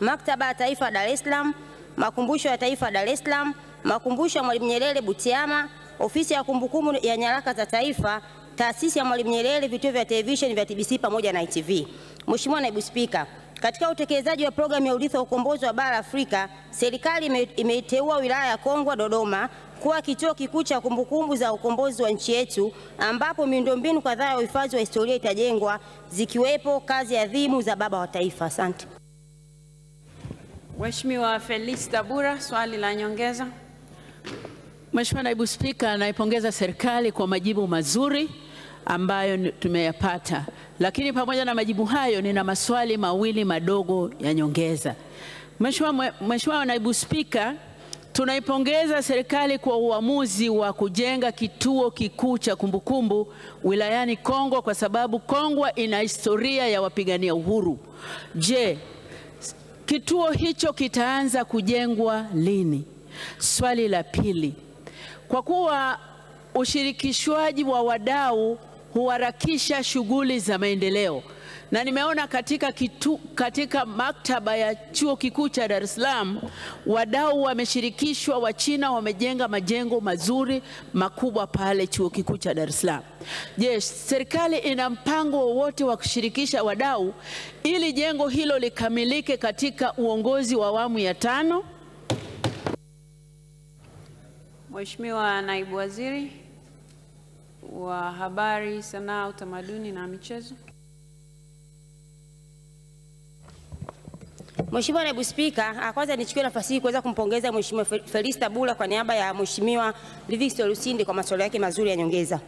Maktaba ya Taifa Dar es Salaam, Makumbusho ya Taifa Dar es Salaam, Makumbusho ya Mwalimu Nyerere Butiama, Ofisi ya Kumbukumbu ya Nyaraka za Taifa, Taasisi ya Mwalimu Nyerere, vituo vya televisheni vya TBC pamoja na ITV. Mheshimiwa Naibu Spika, katika utekelezaji wa programu ya urithi wa ukombozi wa bara Afrika, serikali ime- imeiteua wilaya ya Kongwa Dodoma kuwa kituo kikuu cha kumbukumbu za ukombozi wa nchi yetu ambapo miundombinu kadhaa ya uhifadhi wa historia itajengwa zikiwepo kazi adhimu za baba wa taifa. Asante. Mheshimiwa Felista Bura, swali la nyongeza. Mheshimiwa Naibu Spika, naipongeza serikali kwa majibu mazuri ambayo tumeyapata, lakini pamoja na majibu hayo nina maswali mawili madogo ya nyongeza. Mheshimiwa Naibu Spika, tunaipongeza serikali kwa uamuzi wa kujenga kituo kikuu cha kumbukumbu wilayani Kongwa kwa sababu Kongwa ina historia ya wapigania uhuru. Je, Kituo hicho kitaanza kujengwa lini? Swali la pili, kwa kuwa ushirikishwaji wa wadau huharakisha shughuli za maendeleo na nimeona katika, kitu, katika maktaba ya chuo kikuu cha Dar es Salaam wadau wameshirikishwa, Wachina wamejenga majengo mazuri makubwa pale chuo kikuu cha Dar es Salaam. Je, serikali ina mpango wowote wa kushirikisha wadau ili jengo hilo likamilike katika uongozi wa awamu ya tano? Mheshimiwa Naibu Waziri wa Habari, Sanaa, Utamaduni na Michezo. Mheshimiwa Naibu Spika, ah, kwanza nichukue nafasi hii kuweza kumpongeza Mheshimiwa Fe- Felista Bula kwa niaba ya Mheshimiwa Livingstone Lusinde kwa masuala yake mazuri ya nyongeza.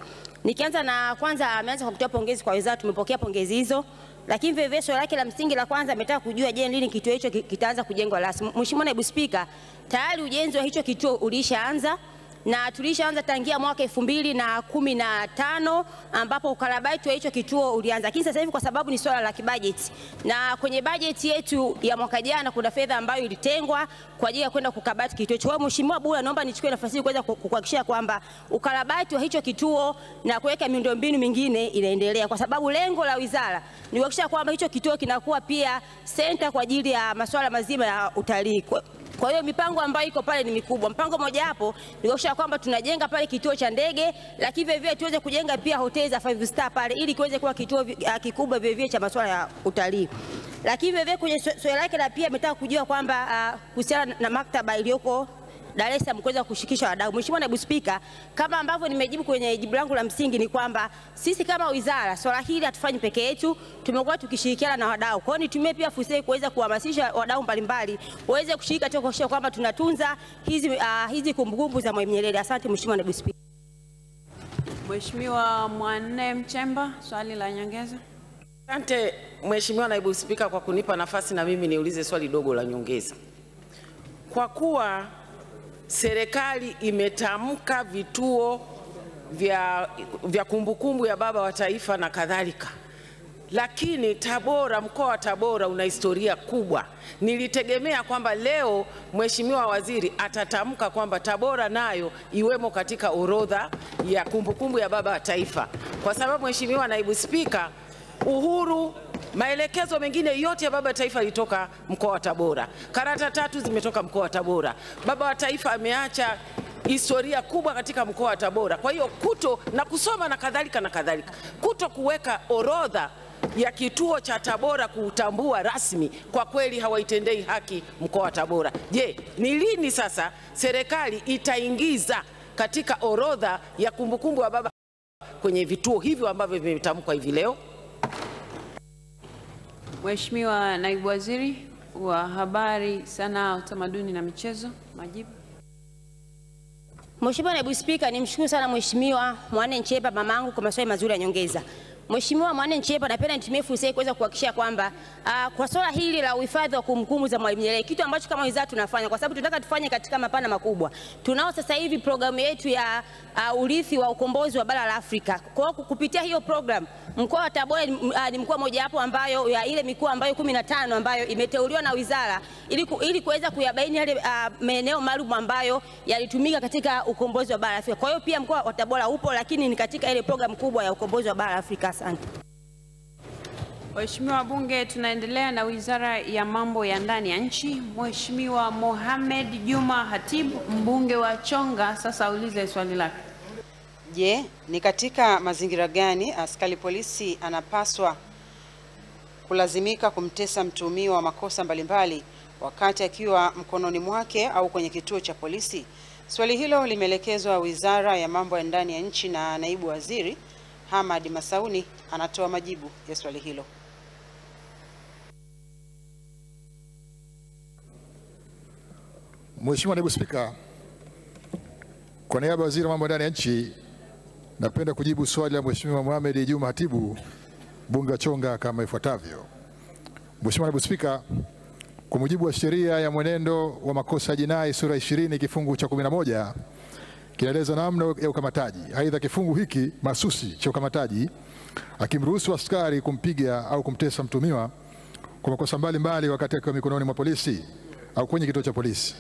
Nikianza na kwanza, ameanza kwa kutoa pongezi kwa wizara, tumepokea pongezi hizo, lakini vile vile swali lake la msingi la kwanza ametaka kujua, je, lini kituo hicho kitaanza kujengwa rasmi? Mheshimiwa Naibu Spika, tayari ujenzi wa hicho kituo ulishaanza na tulishaanza tangia mwaka elfu mbili na kumi na tano ambapo ukarabati wa hicho kituo ulianza, lakini sasa hivi kwa sababu ni swala la kibajeti na kwenye bajeti yetu ya mwaka jana kuna fedha ambayo ilitengwa kwa ajili ya kwenda kukarabati kituo hicho. Mheshimiwa Bula, naomba nichukue nafasi hii kuweza ku- kuhakikishia kwamba ukarabati wa hicho kituo na kuweka miundombinu mingine inaendelea, kwa sababu lengo la wizara ni kuhakikisha kwamba hicho kituo kinakuwa pia senta kwa ajili ya masuala mazima ya utalii. Kwa- hiyo mipango ambayo iko pale ni mikubwa. Mpango mmoja hapo ni kuhakikisha kwamba tunajenga pale kituo cha ndege, lakini vile vile tuweze kujenga pia hoteli za five star pale ili kiweze kuwa kituo ah, kikubwa vile vile cha masuala ya utalii. Lakini vile vile kwenye swa- swali lake la pia ametaka kujua kwamba ah, kuhusiana na maktaba iliyoko Dar es Salaam kuweza kushirikisha wadau. Mheshimiwa Naibu Spika, kama ambavyo nimejibu kwenye jibu langu la msingi ni kwamba sisi kama wizara swala hili hatufanyi peke yetu, tumekuwa tukishirikiana na wadau. Kwa hiyo nitumie pia fursa hii kuweza kuhamasisha wadau mbalimbali waweze kushiriki katika kuhakikisha kwamba tunatunza hizi, uh, hizi kumbukumbu za Mwalimu Nyerere. Asante Mheshimiwa Naibu Spika. Mheshimiwa Mwanne Mchemba, swali la nyongeza. Asante Mheshimiwa Naibu Spika kwa kunipa nafasi na mimi niulize swali dogo la nyongeza. Kwa kuwa serikali imetamka vituo vya, vya kumbukumbu ya baba wa taifa na kadhalika, lakini Tabora, mkoa wa Tabora una historia kubwa. Nilitegemea kwamba leo Mheshimiwa Waziri atatamka kwamba Tabora nayo iwemo katika orodha ya kumbukumbu ya baba wa taifa, kwa sababu Mheshimiwa Naibu Spika, uhuru maelekezo mengine yote ya baba taifa yalitoka mkoa wa Tabora. Karata tatu zimetoka mkoa wa Tabora. Baba wa taifa ameacha historia kubwa katika mkoa wa Tabora. Kwa hiyo kuto na kusoma na kadhalika na kadhalika, kuto kuweka orodha ya kituo cha Tabora kuutambua rasmi, kwa kweli hawaitendei haki mkoa wa Tabora. Je, ni lini sasa serikali itaingiza katika orodha ya kumbukumbu ya baba kwenye vituo hivyo ambavyo vimetamkwa hivi leo? Mheshimiwa Naibu Waziri wa Habari, Sanaa, Utamaduni na Michezo, majibu. Mheshimiwa Naibu Spika, nimshukuru sana Mheshimiwa Mwane Nchepa mamangu kwa maswali mazuri ya nyongeza. Mheshimiwa Mwane Nchepa, napenda nitumie fursa hii kuweza kuhakikisha kwamba uh, kwa swala hili la uhifadhi wa kumbukumbu za Mwalimu Nyerere, kitu ambacho kama wizara tunafanya, kwa sababu tunataka tufanye katika mapana makubwa. Tunao sasa hivi programu yetu ya uh, urithi wa ukombozi wa bara la Afrika. Kwa kupitia hiyo program mkoa wa Tabora ni, uh, ni mkoa mojawapo ambayo ya ile mikoa ambayo 15 ambayo imeteuliwa na wizara ili, ili kuweza kuyabaini yale uh, maeneo maalum ambayo yalitumika katika ukombozi wa bara la Afrika. Kwa hiyo pia mkoa wa Tabora upo, lakini ni katika ile program kubwa ya ukombozi wa bara la Afrika. Asante. Waheshimiwa wabunge, tunaendelea na Wizara ya Mambo ya Ndani ya Nchi. Mheshimiwa Mohamed Juma Hatibu, mbunge wa Chonga, sasa aulize swali lake. Je, ni katika mazingira gani askari polisi anapaswa kulazimika kumtesa mtuhumiwa wa makosa mbalimbali wakati akiwa mkononi mwake au kwenye kituo cha polisi? Swali hilo limeelekezwa Wizara ya Mambo ya Ndani ya Nchi na Naibu Waziri Hamad Masauni anatoa majibu ya swali hilo. Mheshimiwa Naibu Spika, kwa niaba ya Waziri wa Mambo ya Ndani ya Nchi, napenda kujibu swali la Mheshimiwa Mohamed Juma Hatibu, mbunge wa Chonga kama ifuatavyo. Mheshimiwa Naibu Spika, kwa mujibu wa sheria ya mwenendo wa makosa ya jinai sura 20 kifungu cha 11 kinaeleza namna ya ukamataji. Aidha, kifungu hiki mahsusi cha ukamataji akimruhusu askari kumpiga au kumtesa mtumiwa kwa makosa mbalimbali wakati akiwa mikononi mwa polisi au kwenye kituo cha polisi.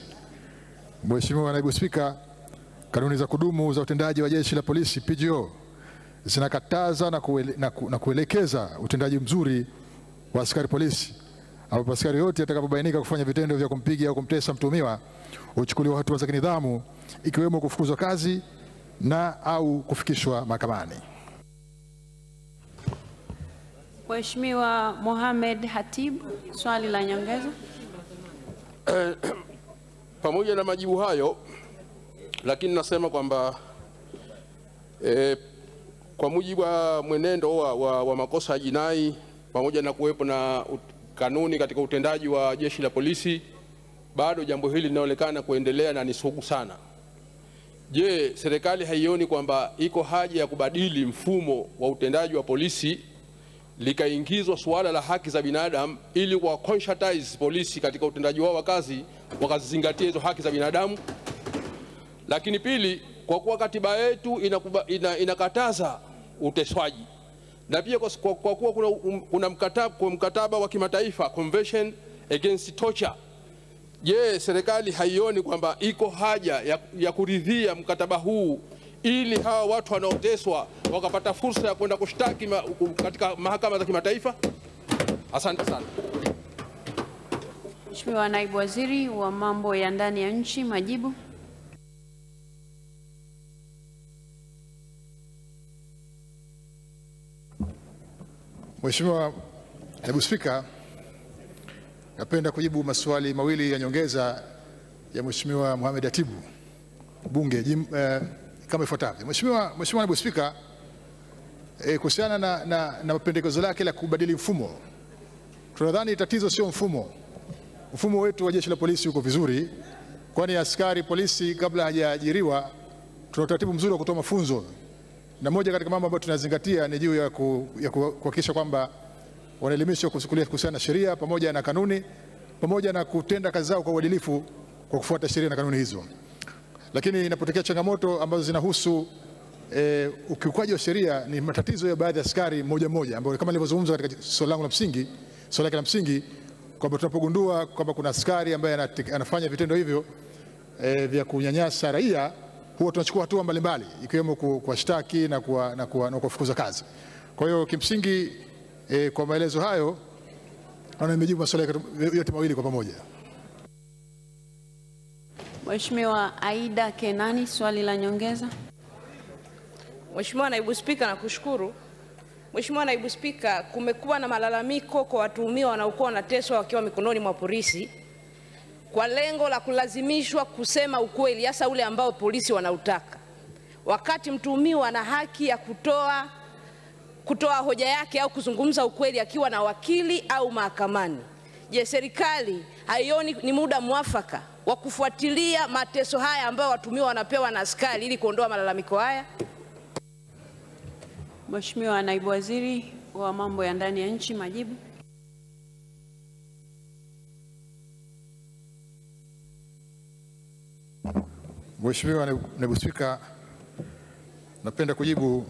Mheshimiwa Naibu Spika, kanuni za kudumu za utendaji wa Jeshi la Polisi PGO zinakataza na, kuele, na, ku, na kuelekeza utendaji mzuri wa askari polisi ambapo askari yote atakapobainika kufanya vitendo vya kumpiga au kumtesa mtuhumiwa huchukuliwa hatua za kinidhamu ikiwemo kufukuzwa kazi na au kufikishwa mahakamani. Mheshimiwa Mohamed Hatibu, swali la nyongeza. Eh, [clears throat] pamoja na majibu hayo, lakini nasema kwamba e, kwa mujibu wa mwenendo wa, wa, wa makosa ya jinai pamoja na kuwepo na ut, kanuni katika utendaji wa jeshi la polisi, bado jambo hili linaonekana kuendelea na ni sugu sana. Je, serikali haioni kwamba iko haja ya kubadili mfumo wa utendaji wa polisi likaingizwa suala la haki za binadamu ili kwa conscientize polisi katika utendaji wao wa kazi wakazizingatia hizo haki za binadamu. Lakini pili, kwa kuwa katiba yetu inakuba, ina, inakataza uteswaji na pia kwa, kwa, kwa kuwa kuna, um, kuna mkataba, kwa mkataba wa kimataifa Convention Against Torture. Je, serikali haioni kwamba iko haja ya, ya kuridhia mkataba huu ili hawa watu wanaoteswa wakapata fursa ya kwenda kushtaki ma, katika mahakama za kimataifa? Asante sana. Mheshimiwa Naibu Waziri wa Mambo ya Ndani ya Nchi, majibu. Mheshimiwa Naibu Spika, napenda kujibu maswali mawili ya nyongeza ya Mheshimiwa Mohamed Atibu Bunge jim, eh, kama ifuatavyo. Mheshimiwa Mheshimiwa Naibu Spika, eh, kuhusiana na, na, na pendekezo lake la kubadili mfumo, tunadhani tatizo sio mfumo. Mfumo wetu wa jeshi la polisi uko vizuri, kwani askari polisi kabla hajaajiriwa tuna utaratibu mzuri wa kutoa mafunzo, na moja katika mambo ambayo tunazingatia ni juu ya ku- ya ku- kuhakikisha kwamba wanaelimishwa kuhusiana na sheria pamoja na kanuni pamoja na kutenda kazi zao kwa uadilifu kwa kufuata sheria na kanuni hizo. Lakini inapotokea changamoto ambazo zinahusu e, ukiukwaji wa sheria, ni matatizo ya baadhi ya askari moja moja ambayo kama nilivyozungumza katika swali langu la msingi, swali lake la msingi kwamba tunapogundua kwamba kuna askari ambaye anafanya vitendo hivyo e, vya kunyanyasa raia, huwa tunachukua hatua mbalimbali ikiwemo ku- kuwashtaki na kuwa- na kuwa- na kuwafukuza kazi. Kwa hiyo kimsingi e, kwa maelezo hayo naona nimejibu maswali yote- yote mawili kwa pamoja. Mheshimiwa Aida Kenani, swali la nyongeza. Mheshimiwa Naibu Spika, nakushukuru. Mheshimiwa Naibu Spika, kumekuwa na malalamiko kwa watuhumiwa wanaokuwa wanateswa wakiwa mikononi mwa polisi kwa lengo la kulazimishwa kusema ukweli, hasa ule ambao polisi wanautaka, wakati mtuhumiwa ana haki ya kutoa kutoa hoja yake au kuzungumza ukweli akiwa na wakili au mahakamani. Je, serikali haioni ni muda mwafaka wa kufuatilia mateso haya ambayo watumiwa wanapewa na askari ili kuondoa malalamiko haya? Mheshimiwa Naibu Waziri wa Mambo ya Ndani ya Nchi, majibu. Mheshimiwa Naibu- Spika, napenda kujibu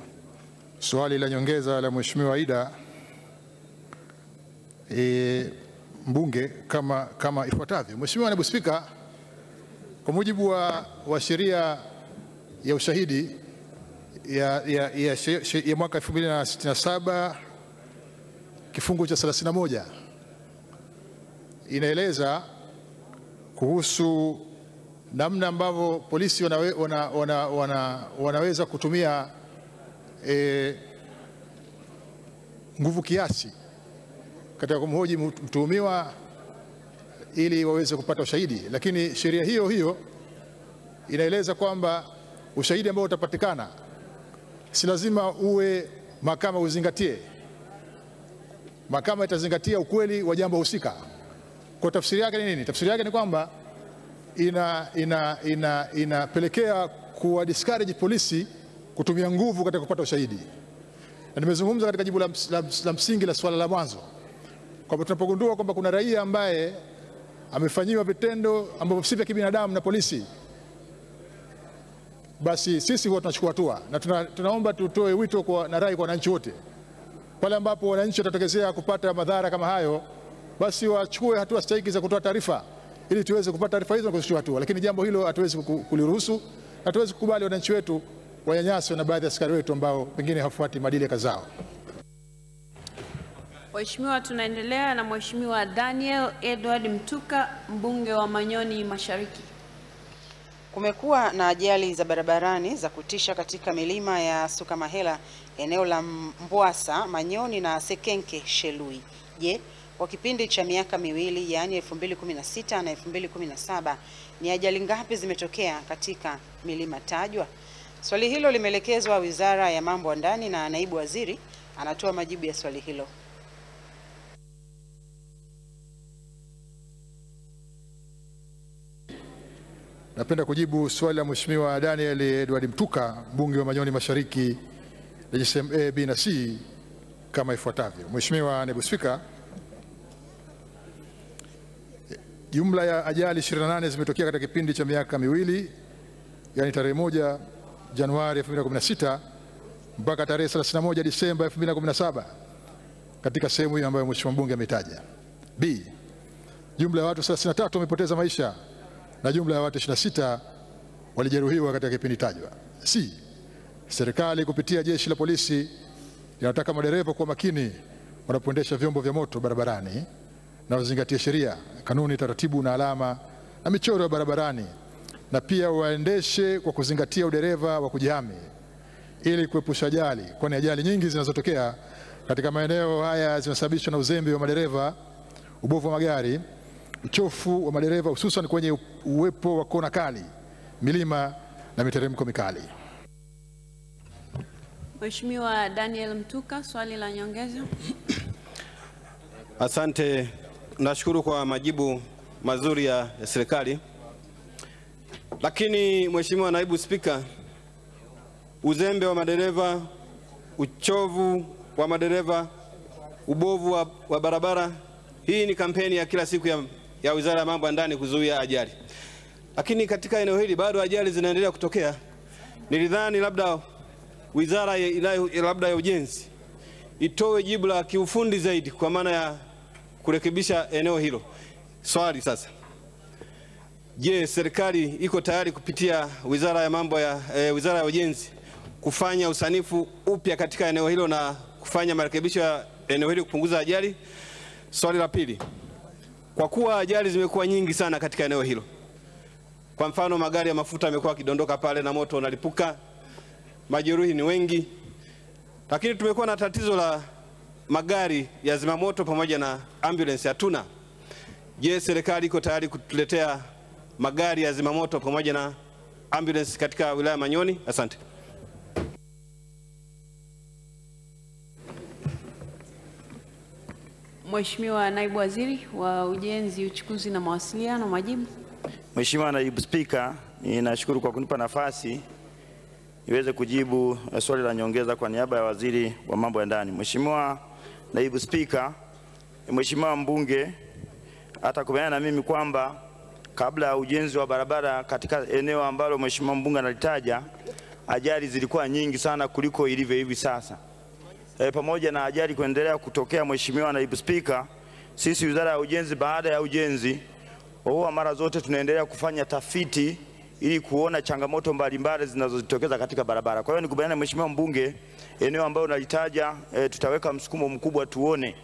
swali la nyongeza la Mheshimiwa ida e, mbunge kama, kama ifuatavyo. Mheshimiwa Naibu Spika, kwa mujibu wa, wa sheria ya ushahidi ya, ya, ya, she- ya mwaka 2067 kifungu cha 31 inaeleza kuhusu namna ambavyo polisi wanawe, wana, wana, wana, wanaweza kutumia e, nguvu kiasi katika kumhoji mtuhumiwa ili waweze kupata ushahidi, lakini sheria hiyo hiyo inaeleza kwamba ushahidi ambao utapatikana si lazima uwe mahakama uzingatie. Mahakama itazingatia ukweli wa jambo husika. Kwa tafsiri yake ni nini? Tafsiri yake ni kwamba ina, ina, ina, kuwa discourage polisi kutumia nguvu katika kupata ushahidi, na nimezungumza katika jibu la, la, la msingi la swala la mwanzo kwamba tunapogundua kwamba kuna raia ambaye amefanyiwa vitendo ambavyo si vya kibinadamu na polisi, basi sisi huwa tunachukua hatua na tuna, tunaomba tutoe wito kwa, na rai kwa wananchi wote. Pale ambapo wananchi watatokezea kupata madhara kama hayo, basi wachukue hatua stahiki za kutoa taarifa ili tuweze kupata taarifa hizo na kuzichukua hatua. Lakini jambo hilo hatuwezi kuliruhusu na hatuwezi kukubali wananchi wetu wanyanyaswe na baadhi ya askari wetu ambao pengine hawafuati maadili ya kazi zao. Mheshimiwa, tunaendelea na Mheshimiwa Daniel Edward Mtuka, mbunge wa Manyoni Mashariki. Kumekuwa na ajali za barabarani za kutisha katika milima ya Sukamahela, eneo la Mbwasa, Manyoni na Sekenke Shelui. Je, kwa kipindi cha miaka miwili yaani 2016 na 2017 ni ajali ngapi zimetokea katika milima tajwa? Swali hilo limeelekezwa Wizara ya Mambo ya Ndani na naibu waziri anatoa majibu ya swali hilo. Napenda kujibu swali la Mheshimiwa Daniel Edward Mtuka, mbunge wa Manyoni Mashariki lenye sehemu A, B na C kama ifuatavyo. Mheshimiwa Naibu Spika, jumla ya ajali 28 zimetokea katika kipindi cha miaka miwili, yani tarehe moja Januari 2016 mpaka tarehe 31 Disemba 2017 katika sehemu hiyo ambayo Mheshimiwa mbunge ametaja. B, jumla ya watu 33 wamepoteza maisha na jumla ya watu 26 walijeruhiwa katika kipindi tajwa. C, serikali kupitia jeshi la polisi inataka madereva kuwa makini wanapoendesha vyombo vya moto barabarani na wazingatie sheria, kanuni, taratibu na alama na michoro ya barabarani, na pia waendeshe kwa kuzingatia udereva wa kujihami ili kuepusha ajali, kwani ajali nyingi zinazotokea katika maeneo haya zinasababishwa na uzembe wa madereva, ubovu wa magari, uchofu wa madereva, hususan kwenye uwepo wa kona kali, milima na miteremko mikali. Mheshimiwa Daniel Mtuka, swali la nyongeza. Asante, nashukuru kwa majibu mazuri ya, ya serikali. Lakini Mheshimiwa Naibu Spika, uzembe wa madereva, uchovu wa madereva, ubovu wa, wa barabara, hii ni kampeni ya kila siku ya, ya Wizara ya Mambo ya Ndani kuzuia ajali, lakini katika eneo hili bado ajali zinaendelea kutokea. Nilidhani labda wizara ya- labda ya ujenzi itoe jibu la kiufundi zaidi kwa maana ya kurekebisha eneo hilo. Swali sasa, je, serikali iko tayari kupitia wizara ya mambo ya e, wizara ya ujenzi kufanya usanifu upya katika eneo hilo na kufanya marekebisho ya eneo hili kupunguza ajali? Swali la pili, kwa kuwa ajali zimekuwa nyingi sana katika eneo hilo, kwa mfano magari ya mafuta yamekuwa yakidondoka pale na moto unalipuka, majeruhi ni wengi, lakini tumekuwa na tatizo la magari ya zimamoto pamoja na ambulance hatuna. Je, serikali iko tayari kutuletea magari ya zimamoto pamoja na ambulance katika wilaya ya Manyoni? Asante. Mheshimiwa Naibu Waziri wa Ujenzi, Uchukuzi na Mawasiliano, majibu. Mheshimiwa Naibu Spika, ninashukuru kwa kunipa nafasi niweze kujibu swali la nyongeza kwa niaba ya Waziri wa Mambo ya Ndani. Mheshimiwa Naibu Spika, Mheshimiwa mbunge atakubaliana na mimi kwamba kabla ya ujenzi wa barabara katika eneo ambalo Mheshimiwa mbunge analitaja, ajali zilikuwa nyingi sana kuliko ilivyo hivi sasa. E, pamoja na ajali kuendelea kutokea, Mheshimiwa Naibu Spika, sisi Wizara ya Ujenzi baada ya ujenzi huwa mara zote tunaendelea kufanya tafiti ili kuona changamoto mbalimbali zinazojitokeza katika barabara. Kwa hiyo nikubaliana na Mheshimiwa mbunge, eneo ambayo unalitaja e, tutaweka msukumo mkubwa tuone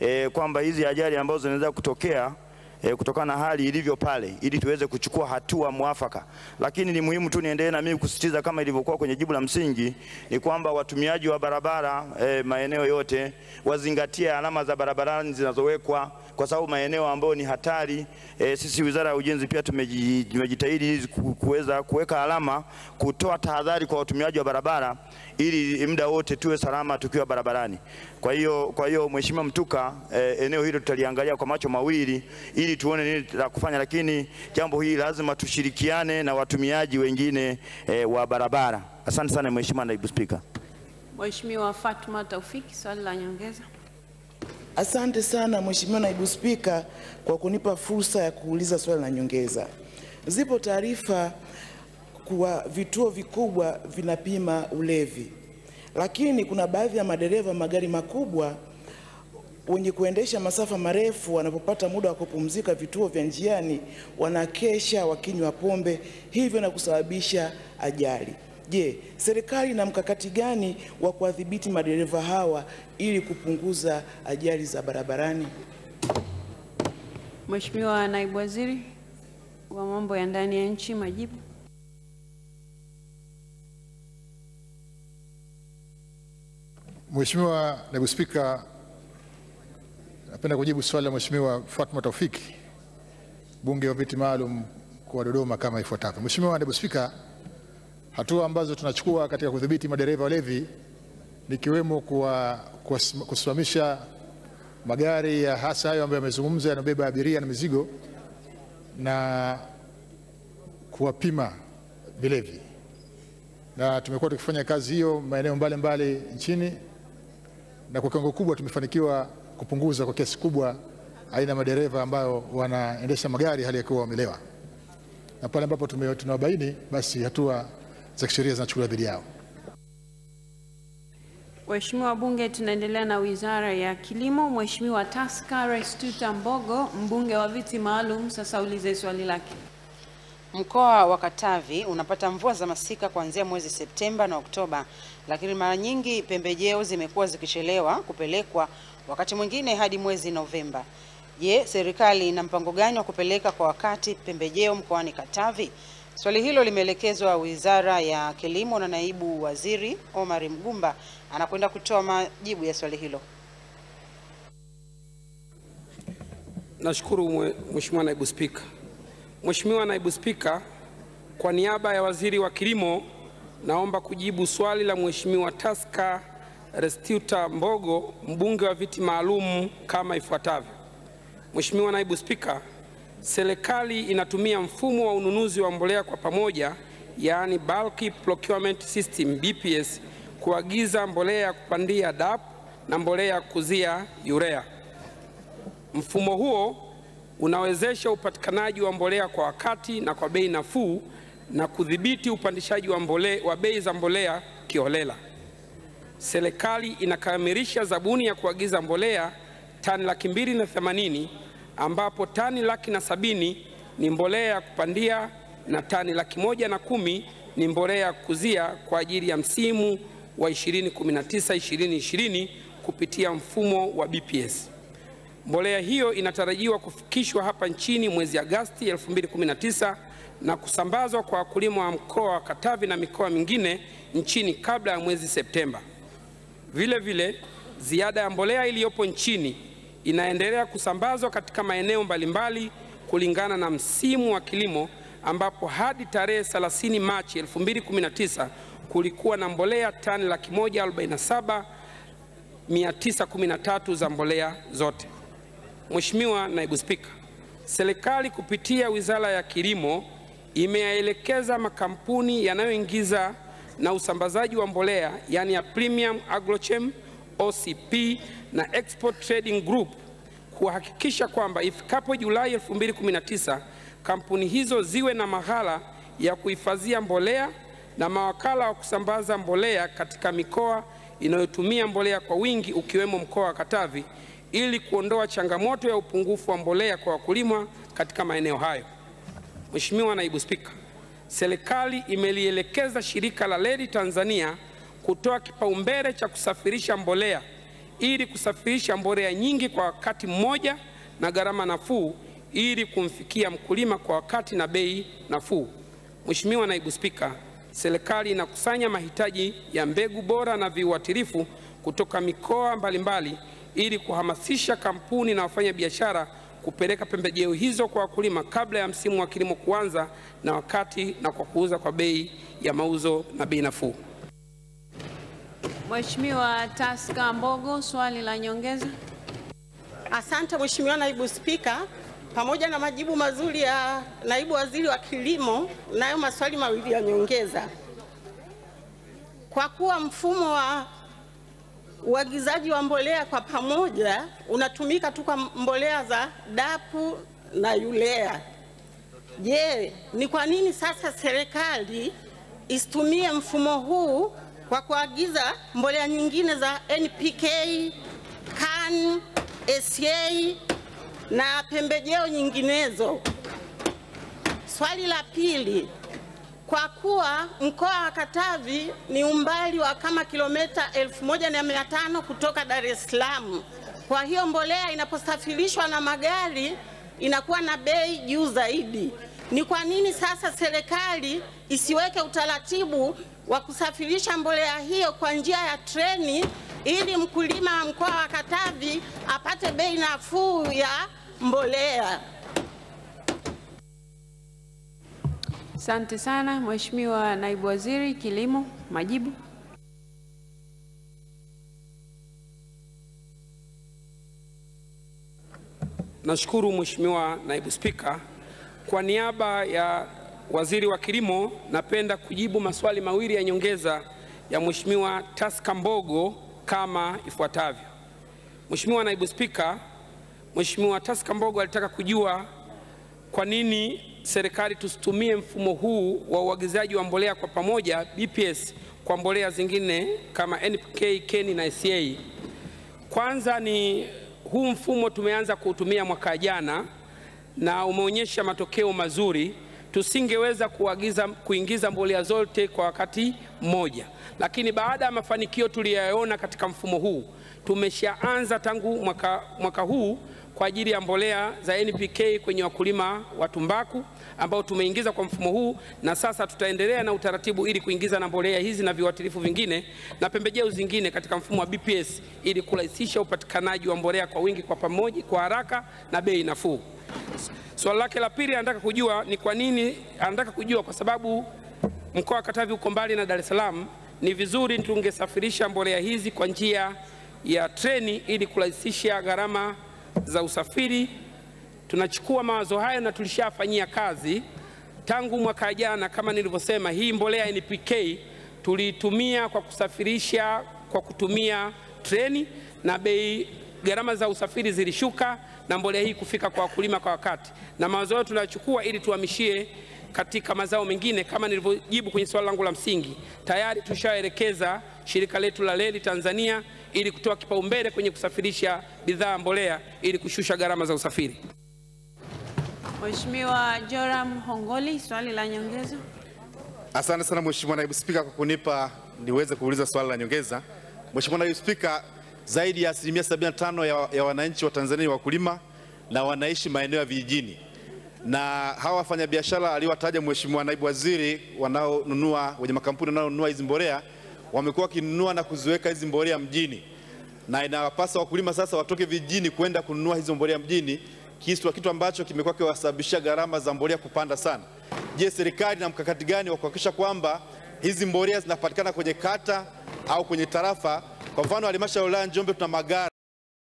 e, kwamba hizi ajali ambazo zinaweza kutokea e, kutokana na hali ilivyo pale ili tuweze kuchukua hatua mwafaka. Lakini ni muhimu tu niendelee na mimi kusisitiza kama ilivyokuwa kwenye jibu la msingi ni kwamba watumiaji wa barabara e, maeneo yote wazingatie alama za barabarani zinazowekwa kwa sababu maeneo ambayo ni hatari e, sisi Wizara ya Ujenzi pia tumeji- tumejitahidi kuweza kuweka alama, kutoa tahadhari kwa watumiaji wa barabara ili muda wote tuwe salama tukiwa barabarani. Kwa hiyo kwa hiyo Mheshimiwa Mtuka, e, eneo hilo tutaliangalia kwa macho mawili ili tuone nini la kufanya, lakini jambo hili lazima tushirikiane na watumiaji wengine e, wa barabara. Asante sana Mheshimiwa Naibu Spika. Mheshimiwa Fatuma Taufiki, swali la nyongeza. Asante sana Mheshimiwa Naibu Spika kwa kunipa fursa ya kuuliza swali la nyongeza. Zipo taarifa kuwa vituo vikubwa vinapima ulevi, lakini kuna baadhi ya madereva magari makubwa wenye kuendesha masafa marefu wanapopata muda wa kupumzika vituo vya njiani wanakesha wakinywa pombe, hivyo na kusababisha ajali. Je, serikali ina mkakati gani wa kuwadhibiti madereva hawa ili kupunguza ajali za barabarani? Mheshimiwa Naibu Waziri wa Mambo ya Ndani ya Nchi, majibu. Mheshimiwa Naibu Spika, napenda kujibu swali la Mheshimiwa Fatma Taufiki, mbunge wa viti maalum kwa Dodoma kama ifuatavyo. Mheshimiwa Naibu Spika, hatua ambazo tunachukua katika kudhibiti madereva walevi nikiwemo kusimamisha magari ya hasa hayo ambayo yamezungumza yanabeba abiria na mizigo na kuwapima vilevi, na tumekuwa tukifanya kazi hiyo maeneo mbalimbali nchini na kwa kiwango kubwa tumefanikiwa kupunguza kwa kiasi kubwa aina ya madereva ambayo wanaendesha magari hali ya kuwa wamelewa, na pale ambapo tunawabaini basi hatua za kisheria zinachukuliwa dhidi yao. Waheshimiwa wabunge, tunaendelea na Wizara ya Kilimo. Mheshimiwa Taska Restuta Mbogo, mbunge wa viti maalum, sasa ulize swali lake. Mkoa wa Katavi unapata mvua za masika kuanzia mwezi Septemba na Oktoba, lakini mara nyingi pembejeo zimekuwa zikichelewa kupelekwa, wakati mwingine hadi mwezi Novemba. Je, serikali ina mpango gani wa kupeleka kwa wakati pembejeo mkoani Katavi? Swali hilo limeelekezwa Wizara ya Kilimo na Naibu Waziri Omar Mgumba anakwenda kutoa majibu ya swali hilo. Nashukuru Mheshimiwa Naibu Spika. Mheshimiwa Naibu Spika, kwa niaba ya Waziri wa Kilimo naomba kujibu swali la Mheshimiwa Taska Restuta Mbogo, mbunge wa viti maalum kama ifuatavyo. Mheshimiwa Naibu Spika, serikali inatumia mfumo wa ununuzi wa mbolea kwa pamoja, yaani bulk procurement system BPS, kuagiza mbolea ya kupandia DAP na mbolea ya kukuzia urea. Mfumo huo unawezesha upatikanaji wa mbolea kwa wakati na kwa bei nafuu na kudhibiti upandishaji wa, wa bei za mbolea kiholela. Serikali inakamilisha zabuni ya kuagiza mbolea tani laki mbili na themanini ambapo tani laki na sabini ni mbolea ya kupandia na tani laki moja na kumi ni mbolea ya kukuzia kwa ajili ya msimu wa 2019-2020 kupitia mfumo wa BPS. Mbolea hiyo inatarajiwa kufikishwa hapa nchini mwezi Agosti 2019 na kusambazwa kwa wakulima wa mkoa wa Katavi na mikoa mingine nchini kabla ya mwezi Septemba. Vile vile, ziada ya mbolea iliyopo nchini inaendelea kusambazwa katika maeneo mbalimbali kulingana na msimu wa kilimo ambapo hadi tarehe 30 Machi 2019 kulikuwa na mbolea tani laki moja arobaini na saba 913 za mbolea zote. Mheshimiwa Naibu Spika, serikali kupitia Wizara ya Kilimo imeyaelekeza makampuni yanayoingiza na usambazaji wa mbolea yani ya Premium Agrochem, OCP na Export Trading Group kuhakikisha kwamba ifikapo Julai 2019 kampuni hizo ziwe na maghala ya kuhifadhia mbolea na mawakala wa kusambaza mbolea katika mikoa inayotumia mbolea kwa wingi ukiwemo mkoa wa Katavi ili kuondoa changamoto ya upungufu wa mbolea kwa wakulima katika maeneo hayo. Mheshimiwa Naibu Spika, serikali imelielekeza shirika la Reli Tanzania kutoa kipaumbele cha kusafirisha mbolea ili kusafirisha mbolea nyingi kwa wakati mmoja na gharama nafuu ili kumfikia mkulima kwa wakati na bei nafuu. Mheshimiwa Naibu Spika, serikali inakusanya mahitaji ya mbegu bora na viuatilifu kutoka mikoa mbalimbali ili kuhamasisha kampuni na wafanya biashara kupeleka pembejeo hizo kwa wakulima kabla ya msimu wa kilimo kuanza na wakati na kwa kuuza kwa bei ya mauzo na bei nafuu. Mheshimiwa Taska Mbogo, swali la nyongeza. Asante Mheshimiwa Naibu Spika, pamoja na majibu mazuri ya Naibu Waziri wa Kilimo, nayo maswali mawili ya nyongeza. Kwa kuwa mfumo wa uagizaji wa mbolea kwa pamoja unatumika tu kwa mbolea za dapu na yulea, je, ni kwa nini sasa serikali isitumie mfumo huu kwa kuagiza mbolea nyingine za NPK, CAN, SA na pembejeo nyinginezo? Swali la pili, kwa kuwa mkoa wa Katavi ni umbali wa kama kilomita 1500 kutoka Dar es Salaam, kwa hiyo mbolea inaposafirishwa na magari inakuwa na bei juu zaidi. Ni kwa nini sasa serikali isiweke utaratibu wa kusafirisha mbolea hiyo kwa njia ya treni ili mkulima wa mkoa wa Katavi apate bei nafuu ya mbolea? Asante sana Mheshimiwa Naibu Waziri Kilimo, majibu. Nashukuru Mheshimiwa Naibu Spika. Kwa niaba ya Waziri wa Kilimo, napenda kujibu maswali mawili ya nyongeza ya Mheshimiwa Taska Mbogo kama ifuatavyo. Mheshimiwa Naibu Spika, Mheshimiwa Taska Mbogo alitaka kujua kwa nini serikali tusitumie mfumo huu wa uagizaji wa mbolea kwa pamoja BPS kwa mbolea zingine kama NPK, KEN na SA. Kwanza ni huu mfumo tumeanza kuutumia mwaka jana na umeonyesha matokeo mazuri. Tusingeweza kuagiza kuingiza mbolea zote kwa wakati mmoja, lakini baada ya mafanikio tuliyoyaona katika mfumo huu tumeshaanza tangu mwaka, mwaka huu kwa ajili ya mbolea za NPK kwenye wakulima wa tumbaku ambao tumeingiza kwa mfumo huu, na sasa tutaendelea na utaratibu ili kuingiza na mbolea hizi na viuatilifu vingine na pembejeo zingine katika mfumo wa BPS ili kurahisisha upatikanaji wa mbolea kwa wingi, kwa pamoja, kwa haraka na bei nafuu. Swali lake la pili anataka kujua ni kwa nini, anataka kujua kwa sababu mkoa wa Katavi uko mbali na Dar es Salaam, ni vizuri tungesafirisha mbolea hizi kwa njia ya treni ili kurahisisha gharama za usafiri. Tunachukua mawazo hayo na tulishafanyia kazi tangu mwaka jana. Kama nilivyosema, hii mbolea NPK tuliitumia kwa kusafirisha kwa kutumia treni na bei gharama za usafiri zilishuka na mbolea hii kufika kwa wakulima kwa wakati, na mawazo hayo tunachukua ili tuhamishie katika mazao mengine. Kama nilivyojibu kwenye swali langu la msingi, tayari tushaelekeza shirika letu la reli Tanzania ili kutoa kipaumbele kwenye kusafirisha bidhaa mbolea ili kushusha gharama za usafiri. Mheshimiwa Joram Hongoli, swali la nyongeza. Asante sana Mheshimiwa Naibu Spika kwa kunipa niweze kuuliza swali la nyongeza. Mheshimiwa Naibu Spika, zaidi ya asilimia 75 ya, ya wananchi wa Tanzania ni wakulima na wanaishi maeneo ya vijijini, na hawa wafanyabiashara aliowataja Mheshimiwa Naibu Waziri wanaonunua wenye makampuni wanaonunua hizi mbolea wamekuwa wakinunua na kuziweka hizi mbolea mjini, na inawapasa wakulima sasa watoke vijijini kwenda kununua hizo mbolea mjini, kiswa kitu ambacho kimekuwa kiwasababishia gharama za mbolea kupanda sana. Je, serikali na mkakati gani wa kuhakikisha kwamba hizi mbolea zinapatikana kwenye kata au kwenye tarafa? Kwa mfano halmashauri ya Njombe tuna magara,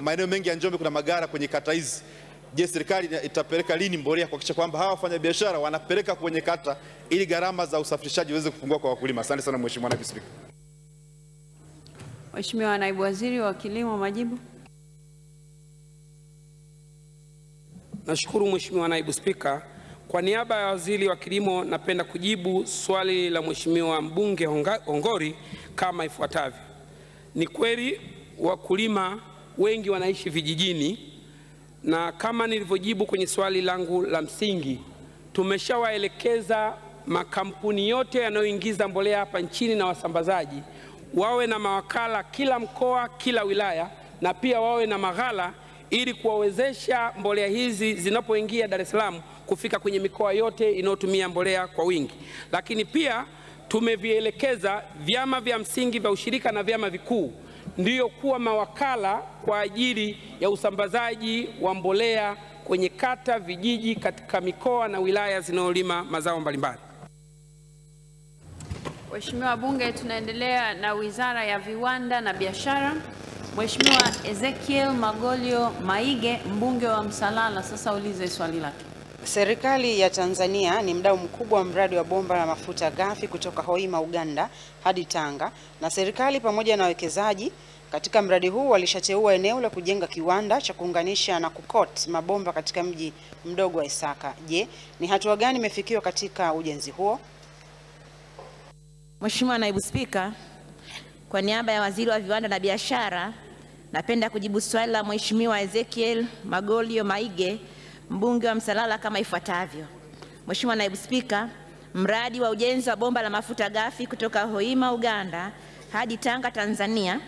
maeneo mengi ya Njombe kuna magara kwenye kata hizi. Je, serikali itapeleka lini mbolea kuhakikisha kwamba hawa wafanyabiashara wanapeleka kwenye kata ili gharama za usafirishaji ziweze kupungua kwa wakulima? Asante sana Mheshimiwa Naibu Spika. Mheshimiwa Naibu Waziri wa Kilimo, majibu. Nashukuru Mheshimiwa Naibu Spika. Kwa niaba ya Waziri wa Kilimo, napenda kujibu swali la Mheshimiwa mbunge Hongori kama ifuatavyo. Ni kweli wakulima wengi wanaishi vijijini na kama nilivyojibu kwenye swali langu la msingi, tumeshawaelekeza makampuni yote yanayoingiza mbolea hapa nchini na wasambazaji wawe na mawakala kila mkoa, kila wilaya, na pia wawe na maghala ili kuwawezesha mbolea hizi zinapoingia Dar es Salaam kufika kwenye mikoa yote inayotumia mbolea kwa wingi. Lakini pia tumevielekeza vyama vya msingi vya ushirika na vyama vikuu ndiyo kuwa mawakala kwa ajili ya usambazaji wa mbolea kwenye kata, vijiji, katika mikoa na wilaya zinazolima mazao mbalimbali. Mheshimiwa Bunge, tunaendelea na Wizara ya Viwanda na Biashara. Mheshimiwa Ezekiel Magolio Maige, mbunge wa Msalala, sasa ulize swali lake. Serikali ya Tanzania ni mdau mkubwa wa mradi wa bomba la mafuta ghafi kutoka Hoima, Uganda hadi Tanga, na serikali pamoja na wawekezaji katika mradi huu walishateua eneo la kujenga kiwanda cha kuunganisha na kukot mabomba katika mji mdogo wa Isaka. Je, ni hatua gani imefikiwa katika ujenzi huo? Mheshimiwa Naibu Spika, kwa niaba ya Waziri wa Viwanda na Biashara, napenda kujibu swali la Mheshimiwa Ezekiel Magolio Maige, mbunge wa Msalala kama ifuatavyo. Mheshimiwa Naibu Spika, mradi wa ujenzi wa bomba la mafuta ghafi kutoka Hoima, Uganda hadi Tanga, Tanzania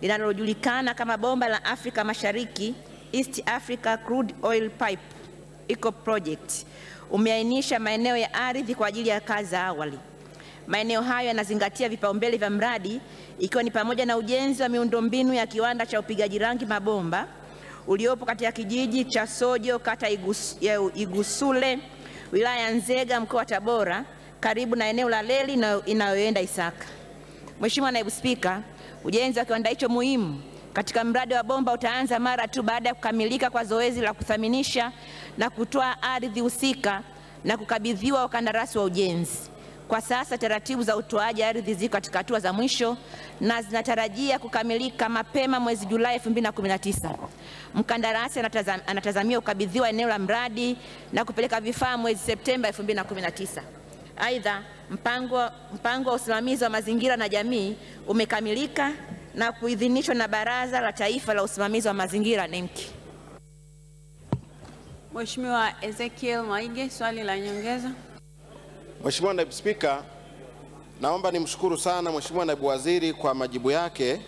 linalojulikana kama bomba la Afrika Mashariki East Africa Crude Oil Pipe Eco Project umeainisha maeneo ya ardhi kwa ajili ya kazi za awali. Maeneo hayo yanazingatia vipaumbele vya mradi ikiwa ni pamoja na ujenzi wa miundombinu ya kiwanda cha upigaji rangi mabomba uliopo katika kijiji cha Sojo kata Igus, Igusule wilaya ya Nzega mkoa wa Tabora karibu na eneo la reli inayo- inayoenda Isaka. Mheshimiwa Naibu Spika, ujenzi wa kiwanda hicho muhimu katika mradi wa bomba utaanza mara tu baada ya kukamilika kwa zoezi la kuthaminisha na kutoa ardhi husika na kukabidhiwa wakandarasi wa ujenzi. Kwa sasa taratibu za utoaji ardhi ziko katika hatua za mwisho na zinatarajia kukamilika mapema mwezi Julai 2019. Mkandarasi anatazam- anatazamiwa kukabidhiwa eneo la mradi na kupeleka vifaa mwezi Septemba 2019. Aidha, mpango, mpango wa usimamizi wa mazingira na jamii umekamilika na kuidhinishwa na Baraza la Taifa la Usimamizi wa Mazingira NEMC. Mheshimiwa Ezekiel Maige, swali la nyongeza. Mheshimiwa Naibu Spika, naomba nimshukuru sana Mheshimiwa Naibu Waziri kwa majibu yake.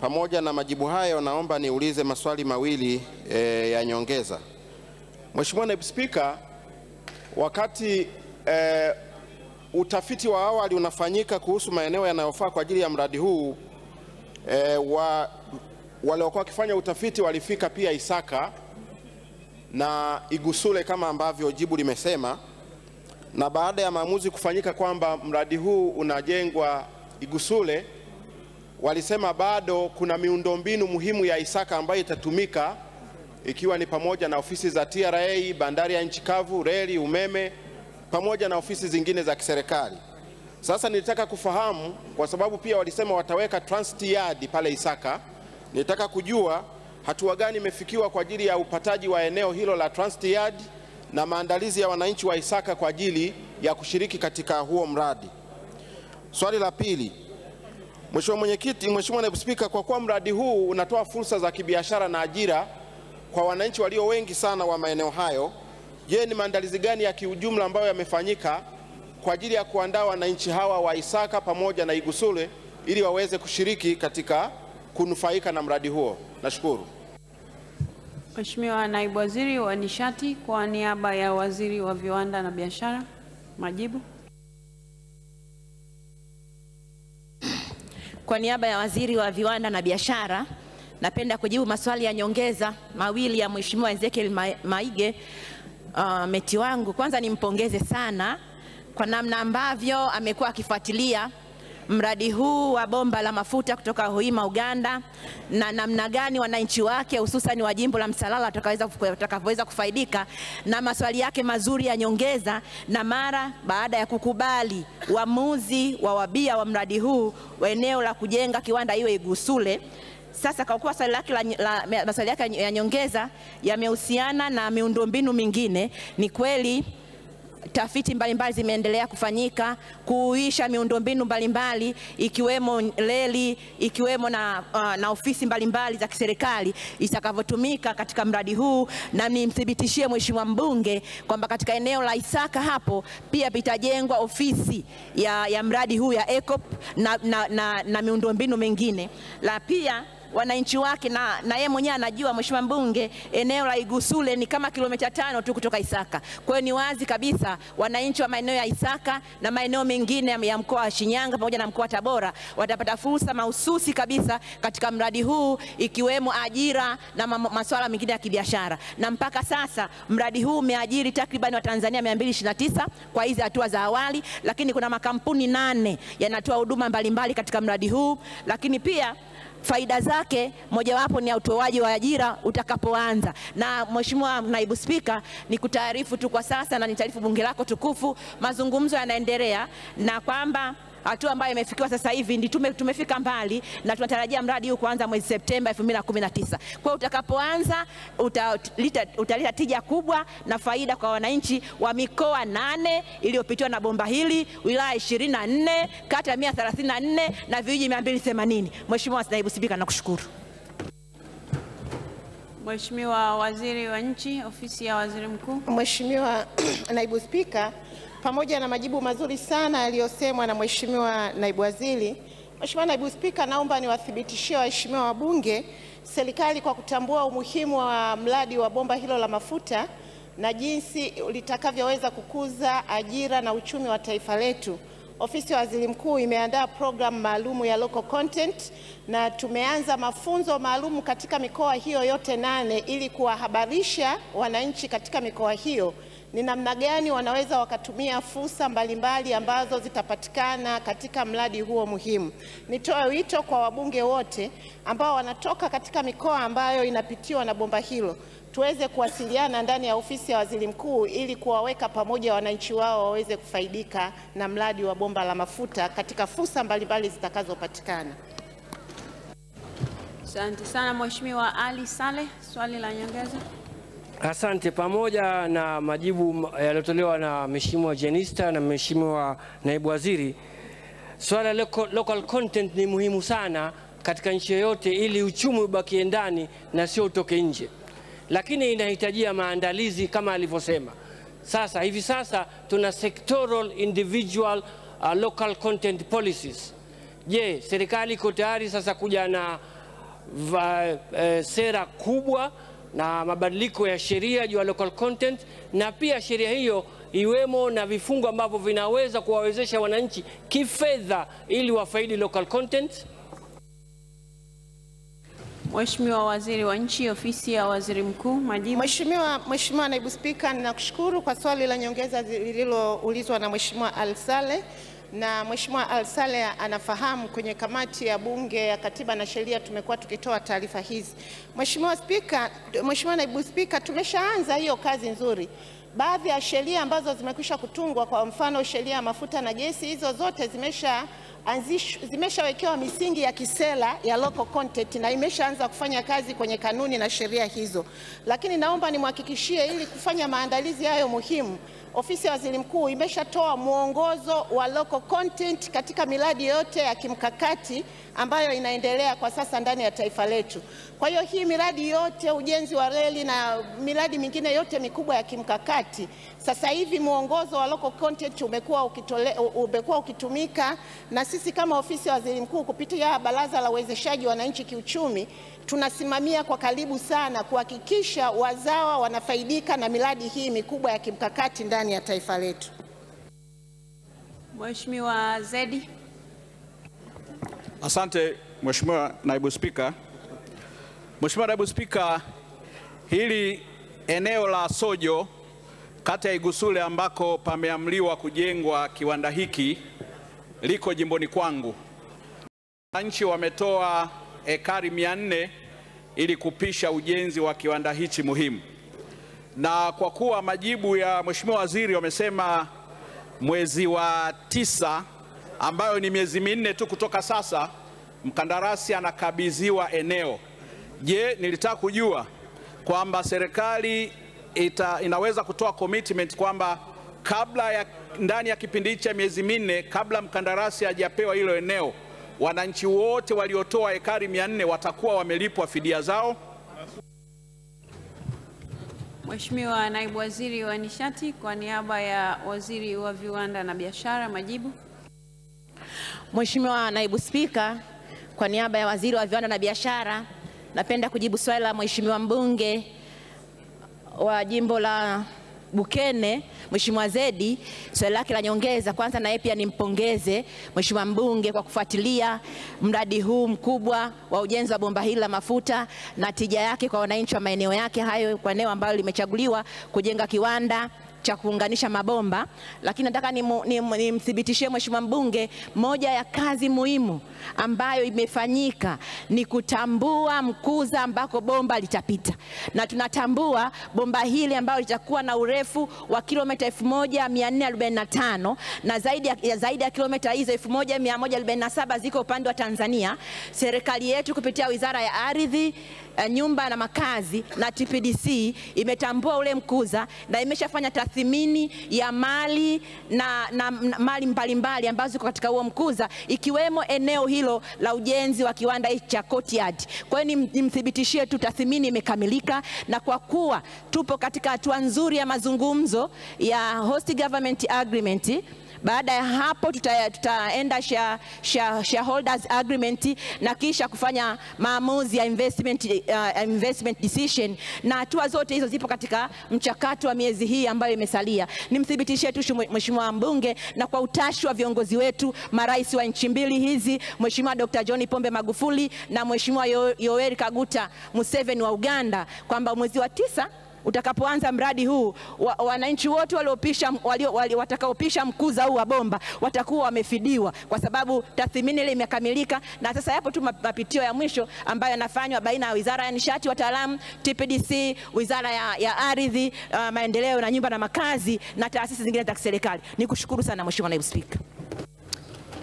pamoja na majibu hayo, naomba niulize maswali mawili e, ya nyongeza. Mheshimiwa Naibu Spika, wakati e, utafiti wa awali unafanyika kuhusu maeneo yanayofaa kwa ajili ya mradi huu e, wa, waliokuwa wakifanya utafiti walifika pia Isaka na Igusule kama ambavyo jibu limesema, na baada ya maamuzi kufanyika kwamba mradi huu unajengwa Igusule, walisema bado kuna miundombinu muhimu ya Isaka ambayo itatumika ikiwa ni pamoja na ofisi za TRA, bandari ya nchi kavu, reli, umeme pamoja na ofisi zingine za kiserikali. Sasa nilitaka kufahamu kwa sababu pia walisema wataweka transit yard pale Isaka. Nilitaka kujua hatua gani imefikiwa kwa ajili ya upataji wa eneo hilo la transit yard na maandalizi ya wananchi wa Isaka kwa ajili ya kushiriki katika huo mradi. Swali la pili, Mheshimiwa Mwenyekiti, Mheshimiwa Naibu Spika, kwa kuwa mradi huu unatoa fursa za kibiashara na ajira kwa wananchi walio wengi sana wa maeneo hayo, je, ni maandalizi gani ya kiujumla ambayo yamefanyika kwa ajili ya kuandaa wananchi hawa wa Isaka pamoja na Igusule ili waweze kushiriki katika kunufaika na mradi huo? Nashukuru. Mheshimiwa Naibu Waziri wa Nishati kwa niaba ya Waziri wa Viwanda na Biashara, majibu. Kwa niaba ya Waziri wa Viwanda na Biashara, napenda kujibu maswali ya nyongeza mawili ya Mheshimiwa Ezekiel Ma- Maige uh, meti wangu. Kwanza nimpongeze sana kwa namna ambavyo amekuwa akifuatilia mradi huu wa bomba la mafuta kutoka Hoima Uganda, na namna gani wananchi wake hususan wa jimbo la Msalala watakavyoweza kufaidika na maswali yake mazuri ya nyongeza, na mara baada ya kukubali uamuzi wa wabia wa mradi huu wa eneo la kujenga kiwanda iwe Igusule. Sasa kwa kuwa swali lake la, la, maswali yake ya nyongeza yamehusiana na miundombinu mingine, ni kweli tafiti mbalimbali zimeendelea kufanyika kuuisha miundombinu mbalimbali ikiwemo reli ikiwemo na, uh, na ofisi mbalimbali za kiserikali itakavyotumika katika mradi huu, na nimthibitishie Mheshimiwa mbunge kwamba katika eneo la Isaka hapo pia pitajengwa ofisi ya, ya mradi huu ya ECOP na, na, na, na miundombinu mingine. La pia wananchi wake na, na yeye mwenyewe anajua Mheshimiwa mbunge, eneo la Igusule ni kama kilomita tano tu kutoka Isaka. Kwa hiyo ni wazi kabisa wananchi wa maeneo ya Isaka na maeneo mengine ya- mkoa wa Shinyanga pamoja na mkoa wa Tabora watapata fursa mahususi kabisa katika mradi huu ikiwemo ajira na ma- masuala mengine ya kibiashara. Na mpaka sasa mradi huu umeajiri takriban Watanzania 229 kwa hizi hatua za awali, lakini kuna makampuni nane yanatoa huduma mbalimbali katika mradi huu, lakini pia faida zake mojawapo ni ya utoaji wa ajira utakapoanza. Na Mheshimiwa Naibu Spika, ni kutaarifu tu kwa sasa na nitaarifu bunge lako tukufu, mazungumzo yanaendelea na kwamba hatua ambayo imefikiwa sasa hivi ndi tume, tumefika mbali na tunatarajia mradi huu kuanza mwezi Septemba 2019. Kwa hiyo utakapoanza utaleta uta tija kubwa na faida kwa wananchi wa mikoa nane iliyopitiwa na bomba hili, wilaya 24, kata 134 na vijiji 280. Mheshimiwa Naibu Spika, nakushukuru. Mheshimiwa Waziri wa Nchi, Ofisi ya Waziri Mkuu. Mheshimiwa [clears throat] Naibu Spika, pamoja na majibu mazuri sana yaliyosemwa na Mheshimiwa Naibu Waziri, Mheshimiwa Naibu Spika, naomba niwathibitishie waheshimiwa wabunge, serikali kwa kutambua umuhimu wa mradi wa bomba hilo la mafuta na jinsi litakavyoweza kukuza ajira na uchumi wa taifa letu, Ofisi ya Waziri Mkuu imeandaa programu maalumu ya local content na tumeanza mafunzo maalum katika mikoa hiyo yote nane ili kuwahabarisha wananchi katika mikoa hiyo ni namna gani wanaweza wakatumia fursa mbalimbali ambazo zitapatikana katika mradi huo muhimu. Nitoe wito kwa wabunge wote ambao wanatoka katika mikoa ambayo inapitiwa na bomba hilo tuweze kuwasiliana ndani ya ofisi ya waziri mkuu ili kuwaweka pamoja wananchi wao waweze kufaidika na mradi wa bomba la mafuta katika fursa mbalimbali zitakazopatikana. Asante sana Mheshimiwa Ali Saleh, swali la nyongeza. Asante. Pamoja na majibu yaliyotolewa na Mheshimiwa Jenista na Mheshimiwa Naibu Waziri, swala la local, local content ni muhimu sana katika nchi yoyote ili uchumi ubakie ndani na sio utoke nje, lakini inahitajia maandalizi kama alivyosema. Sasa hivi sasa tuna sectoral individual uh, local content policies. Je, serikali iko tayari sasa kuja na va, eh, sera kubwa na mabadiliko ya sheria juu ya local content, na pia sheria hiyo iwemo na vifungu ambavyo vinaweza kuwawezesha wananchi kifedha ili wafaidi local content. Mheshimiwa Waziri wa Nchi, Ofisi ya Waziri Mkuu, majibu. Mheshimiwa, Mheshimiwa Naibu Spika, ninakushukuru kwa swali la nyongeza lililoulizwa na Mheshimiwa Al Saleh na Mheshimiwa Al Saleh anafahamu kwenye kamati ya Bunge ya Katiba na Sheria tumekuwa tukitoa taarifa hizi. Mheshimiwa Spika, Mheshimiwa Naibu Spika, tumeshaanza hiyo kazi nzuri. Baadhi ya sheria ambazo zimekwisha kutungwa, kwa mfano sheria ya mafuta na gesi, hizo zote zimesha zimeshawekewa misingi ya kisera ya local content na imeshaanza kufanya kazi kwenye kanuni na sheria hizo, lakini naomba nimhakikishie, ili kufanya maandalizi hayo muhimu, ofisi ya waziri mkuu imeshatoa mwongozo wa local content katika miradi yote ya kimkakati ambayo inaendelea kwa sasa ndani ya taifa letu. Kwa hiyo hii miradi yote, ujenzi wa reli na miradi mingine yote mikubwa ya kimkakati, sasa hivi mwongozo wa local content umekuwa ukitole, umekuwa ukitumika, na sisi kama ofisi ya waziri mkuu kupitia Baraza la Uwezeshaji Wananchi Kiuchumi tunasimamia kwa karibu sana kuhakikisha wazawa wanafaidika na miradi hii mikubwa ya kimkakati ndani ya taifa letu. Mheshimiwa Zedi. Asante Mheshimiwa Naibu Spika. Mheshimiwa Naibu Spika, hili eneo la Sojo kata ya Igusule ambako pameamliwa kujengwa kiwanda hiki liko jimboni kwangu. Wananchi wametoa ekari mia nne ili kupisha ujenzi wa kiwanda hichi muhimu, na kwa kuwa majibu ya Mheshimiwa Waziri wamesema mwezi wa tisa ambayo ni miezi minne tu kutoka sasa, mkandarasi anakabidhiwa eneo. Je, nilitaka kujua kwamba serikali ita, inaweza kutoa commitment kwamba kabla ya ndani ya kipindi cha miezi minne kabla mkandarasi hajapewa hilo eneo, wananchi wote waliotoa ekari mia nne watakuwa wamelipwa fidia zao. Mheshimiwa Naibu Waziri wa Nishati, kwa niaba ya Waziri wa Viwanda na Biashara, majibu. Mheshimiwa Naibu Spika, kwa niaba ya Waziri wa Viwanda na Biashara, napenda kujibu swali la Mheshimiwa mbunge wa jimbo la Bukene Mheshimiwa Zedi swali lake la nyongeza. Kwanza na yeye pia nimpongeze Mheshimiwa mbunge kwa kufuatilia mradi huu mkubwa wa ujenzi wa bomba hili la mafuta na tija yake kwa wananchi wa maeneo yake hayo, kwa eneo ambalo limechaguliwa kujenga kiwanda cha kuunganisha mabomba, lakini nataka nimthibitishie ni, ni Mheshimiwa mbunge, moja ya kazi muhimu ambayo imefanyika ni kutambua Mkuza ambako bomba litapita, na tunatambua bomba hili ambalo litakuwa na urefu wa kilomita 1445 na zaidi ya, zaidi ya kilomita hizo 1147 ziko upande wa Tanzania. Serikali yetu kupitia Wizara ya Ardhi nyumba na makazi na TPDC imetambua ule Mkuza na imeshafanya tathmini ya mali na, na, na mali mbalimbali ambazo ziko katika huo Mkuza ikiwemo eneo hilo la ujenzi wa kiwanda hichi cha Courtyard. Kwa hiyo nimthibitishie tu tathmini imekamilika, na kwa kuwa tupo katika hatua nzuri ya mazungumzo ya host government agreement baada ya hapo tuta, tutaenda shareholders share agreement na kisha kufanya maamuzi ya investment, uh, investment decision, na hatua zote hizo zipo katika mchakato wa miezi hii ambayo imesalia. Nimthibitishie tu Mheshimiwa mbunge na kwa utashi wa viongozi wetu marais wa nchi mbili hizi, Mheshimiwa Dr. John Pombe Magufuli na Mheshimiwa Yoweri Kaguta Museveni wa Uganda kwamba mwezi wa tisa utakapoanza mradi huu wananchi wote waliopisha walio, walio, watakaopisha Mkuza huu wa bomba watakuwa wamefidiwa kwa sababu tathmini ile imekamilika, na sasa yapo tu mapitio ya mwisho ambayo yanafanywa baina ya Wizara ya Nishati, wataalamu, TPDC, Wizara ya, ya Ardhi, uh, Maendeleo na Nyumba na Makazi na taasisi zingine za kiserikali. Nikushukuru sana Mheshimiwa Naibu Spika.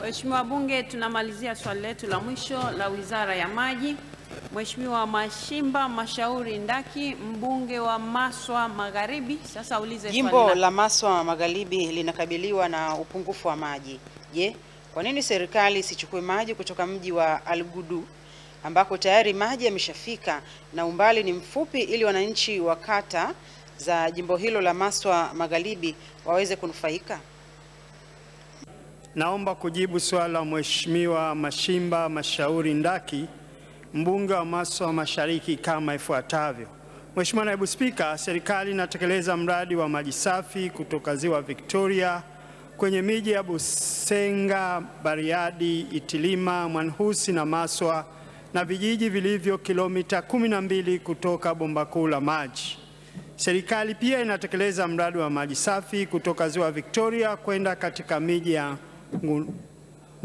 Mheshimiwa Bunge, tunamalizia swali letu la mwisho la Wizara ya Maji. Mheshimiwa Mashimba Mashauri Ndaki, mbunge wa Maswa Magharibi, sasa ulize Jimbo na... la Maswa Magharibi linakabiliwa na upungufu wa maji. Je, kwa nini serikali isichukue maji kutoka mji wa Algudu ambako tayari maji yameshafika na umbali ni mfupi ili wananchi wa kata za jimbo hilo la Maswa Magharibi waweze kunufaika? Naomba kujibu swala la Mheshimiwa Mashimba Mashauri Ndaki, mbunge wa Maswa Mashariki kama ifuatavyo. Mheshimiwa Naibu Spika, serikali inatekeleza mradi wa maji safi kutoka Ziwa Victoria kwenye miji ya Busenga, Bariadi, Itilima, Mwanhusi na Maswa na vijiji vilivyo kilomita 12 kutoka bomba kuu la maji. Serikali pia inatekeleza mradi wa maji safi kutoka Ziwa Victoria kwenda katika miji ya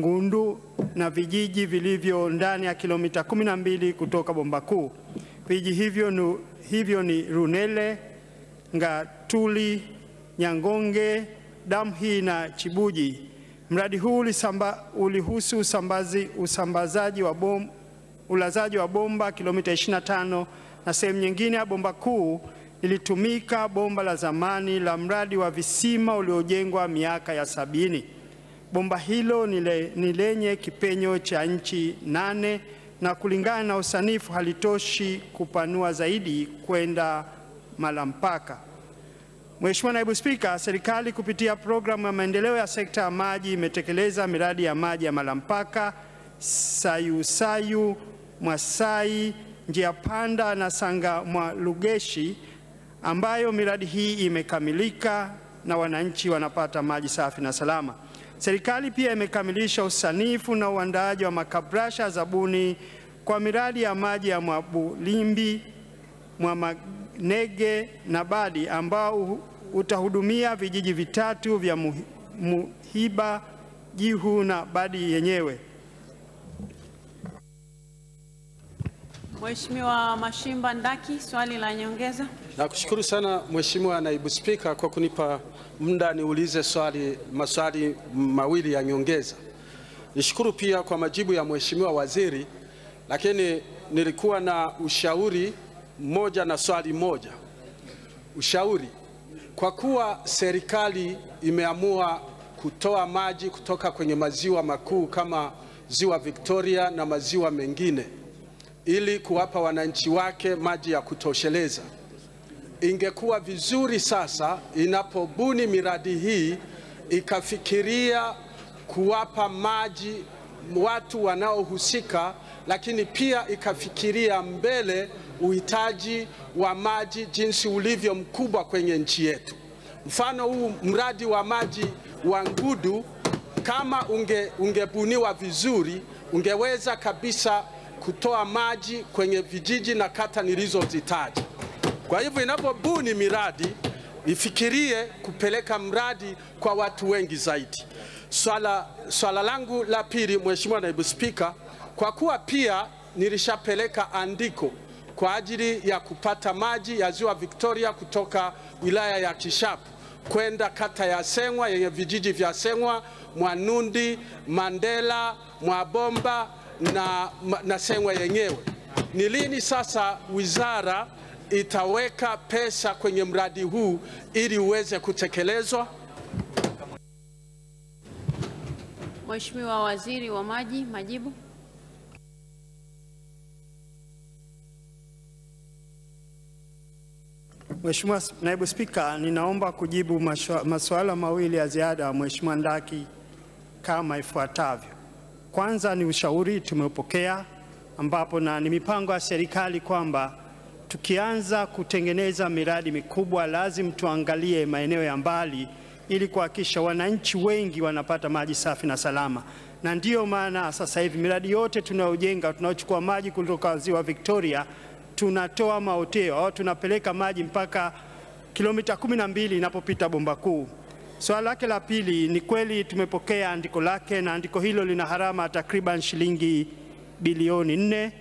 Ngundu na vijiji vilivyo ndani ya kilomita 12 kutoka bomba kuu. Vijiji hivyo ni, hivyo ni Runele, Ngatuli, Nyangonge, Damhi na Chibuji. Mradi huu ulisamba, ulihusu usambazi, usambazaji wa bom, ulazaji wa bomba kilomita 25 na sehemu nyingine ya bomba kuu ilitumika bomba la zamani la mradi wa visima uliojengwa miaka ya sabini. Bomba hilo ni le- lenye kipenyo cha nchi nane na kulingana na usanifu halitoshi kupanua zaidi kwenda Malampaka. Mheshimiwa Naibu Spika, serikali kupitia programu ya maendeleo ya sekta ya maji imetekeleza miradi ya maji ya Malampaka, Sayusayu, Mwasai, Njia Panda na Sanga Mwalugeshi ambayo miradi hii imekamilika na wananchi wanapata maji safi na salama. Serikali pia imekamilisha usanifu na uandaaji wa makabrasha zabuni kwa miradi ya maji ya Mwabulimbi, Mwamanege na Badi ambao utahudumia vijiji vitatu vya Muhiba, Jihu na Badi yenyewe. Mheshimiwa Mashimba Ndaki, swali la nyongeza. Nakushukuru sana Mheshimiwa Naibu Spika kwa kunipa muda niulize swali, maswali mawili ya nyongeza. Nishukuru pia kwa majibu ya Mheshimiwa Waziri, lakini nilikuwa na ushauri mmoja na swali moja. Ushauri, kwa kuwa serikali imeamua kutoa maji kutoka kwenye maziwa makuu kama ziwa Victoria na maziwa mengine ili kuwapa wananchi wake maji ya kutosheleza. Ingekuwa vizuri sasa inapobuni miradi hii ikafikiria kuwapa maji watu wanaohusika, lakini pia ikafikiria mbele uhitaji wa maji jinsi ulivyo mkubwa kwenye nchi yetu. Mfano huu mradi wa maji wa Ngudu kama unge, ungebuniwa vizuri ungeweza kabisa kutoa maji kwenye vijiji na kata nilizozitaja. Kwa hivyo inapobuni miradi ifikirie kupeleka mradi kwa watu wengi zaidi. Swala, swala langu la pili, Mheshimiwa Naibu Spika, kwa kuwa pia nilishapeleka andiko kwa ajili ya kupata maji ya Ziwa Victoria kutoka wilaya ya Kishapu kwenda kata ya Seng'wa yenye vijiji vya Seng'wa, Mwanundi, Mandela, Mwabomba na, na Seng'wa yenyewe. Ni lini sasa wizara itaweka pesa kwenye mradi huu ili uweze kutekelezwa? Mheshimiwa Waziri wa Maji, majibu. Mheshimiwa Naibu Spika, ninaomba kujibu maswala masuala mawili ya ziada ya Mheshimiwa Ndaki kama ifuatavyo. Kwanza ni ushauri tumeupokea, ambapo na ni mipango ya serikali kwamba tukianza kutengeneza miradi mikubwa lazima tuangalie maeneo ya mbali ili kuhakikisha wananchi wengi wanapata maji safi na salama, na ndiyo maana sasa hivi miradi yote tunayojenga tunaochukua maji kutoka ziwa Victoria tunatoa maoteo au tunapeleka maji mpaka kilomita kumi na mbili inapopita bomba kuu. Swala lake la pili, ni kweli tumepokea andiko lake na andiko hilo lina harama takriban shilingi bilioni nne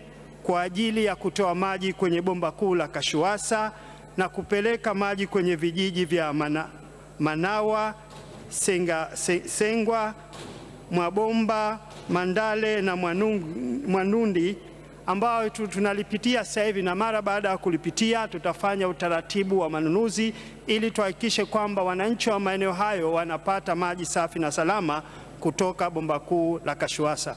kwa ajili ya kutoa maji kwenye bomba kuu la Kashuasa na kupeleka maji kwenye vijiji vya Mana, Manawa, Senga, Se- Sengwa, Mwabomba, Mandale na Mwanundi ambayo tu- tunalipitia sasa hivi, na mara baada ya kulipitia tutafanya utaratibu wa manunuzi ili tuhakikishe kwamba wananchi wa maeneo hayo wanapata maji safi na salama kutoka bomba kuu la Kashuasa.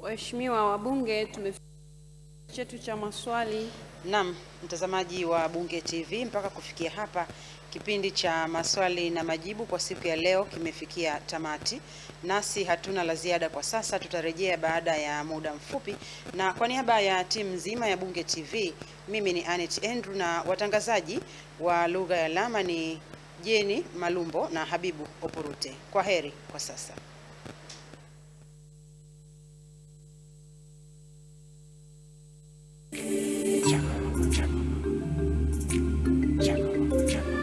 Waheshimiwa wabunge, tumefikia chetu cha maswali. Naam, mtazamaji wa Bunge TV, mpaka kufikia hapa Kipindi cha maswali na majibu kwa siku ya leo kimefikia tamati, nasi hatuna la ziada kwa sasa. Tutarejea baada ya muda mfupi, na kwa niaba ya timu nzima ya Bunge TV, mimi ni Anet Andrew na watangazaji wa lugha ya alama ni Jeni Malumbo na Habibu Opurute. Kwa heri kwa sasa. Chako, chako, chako, chako.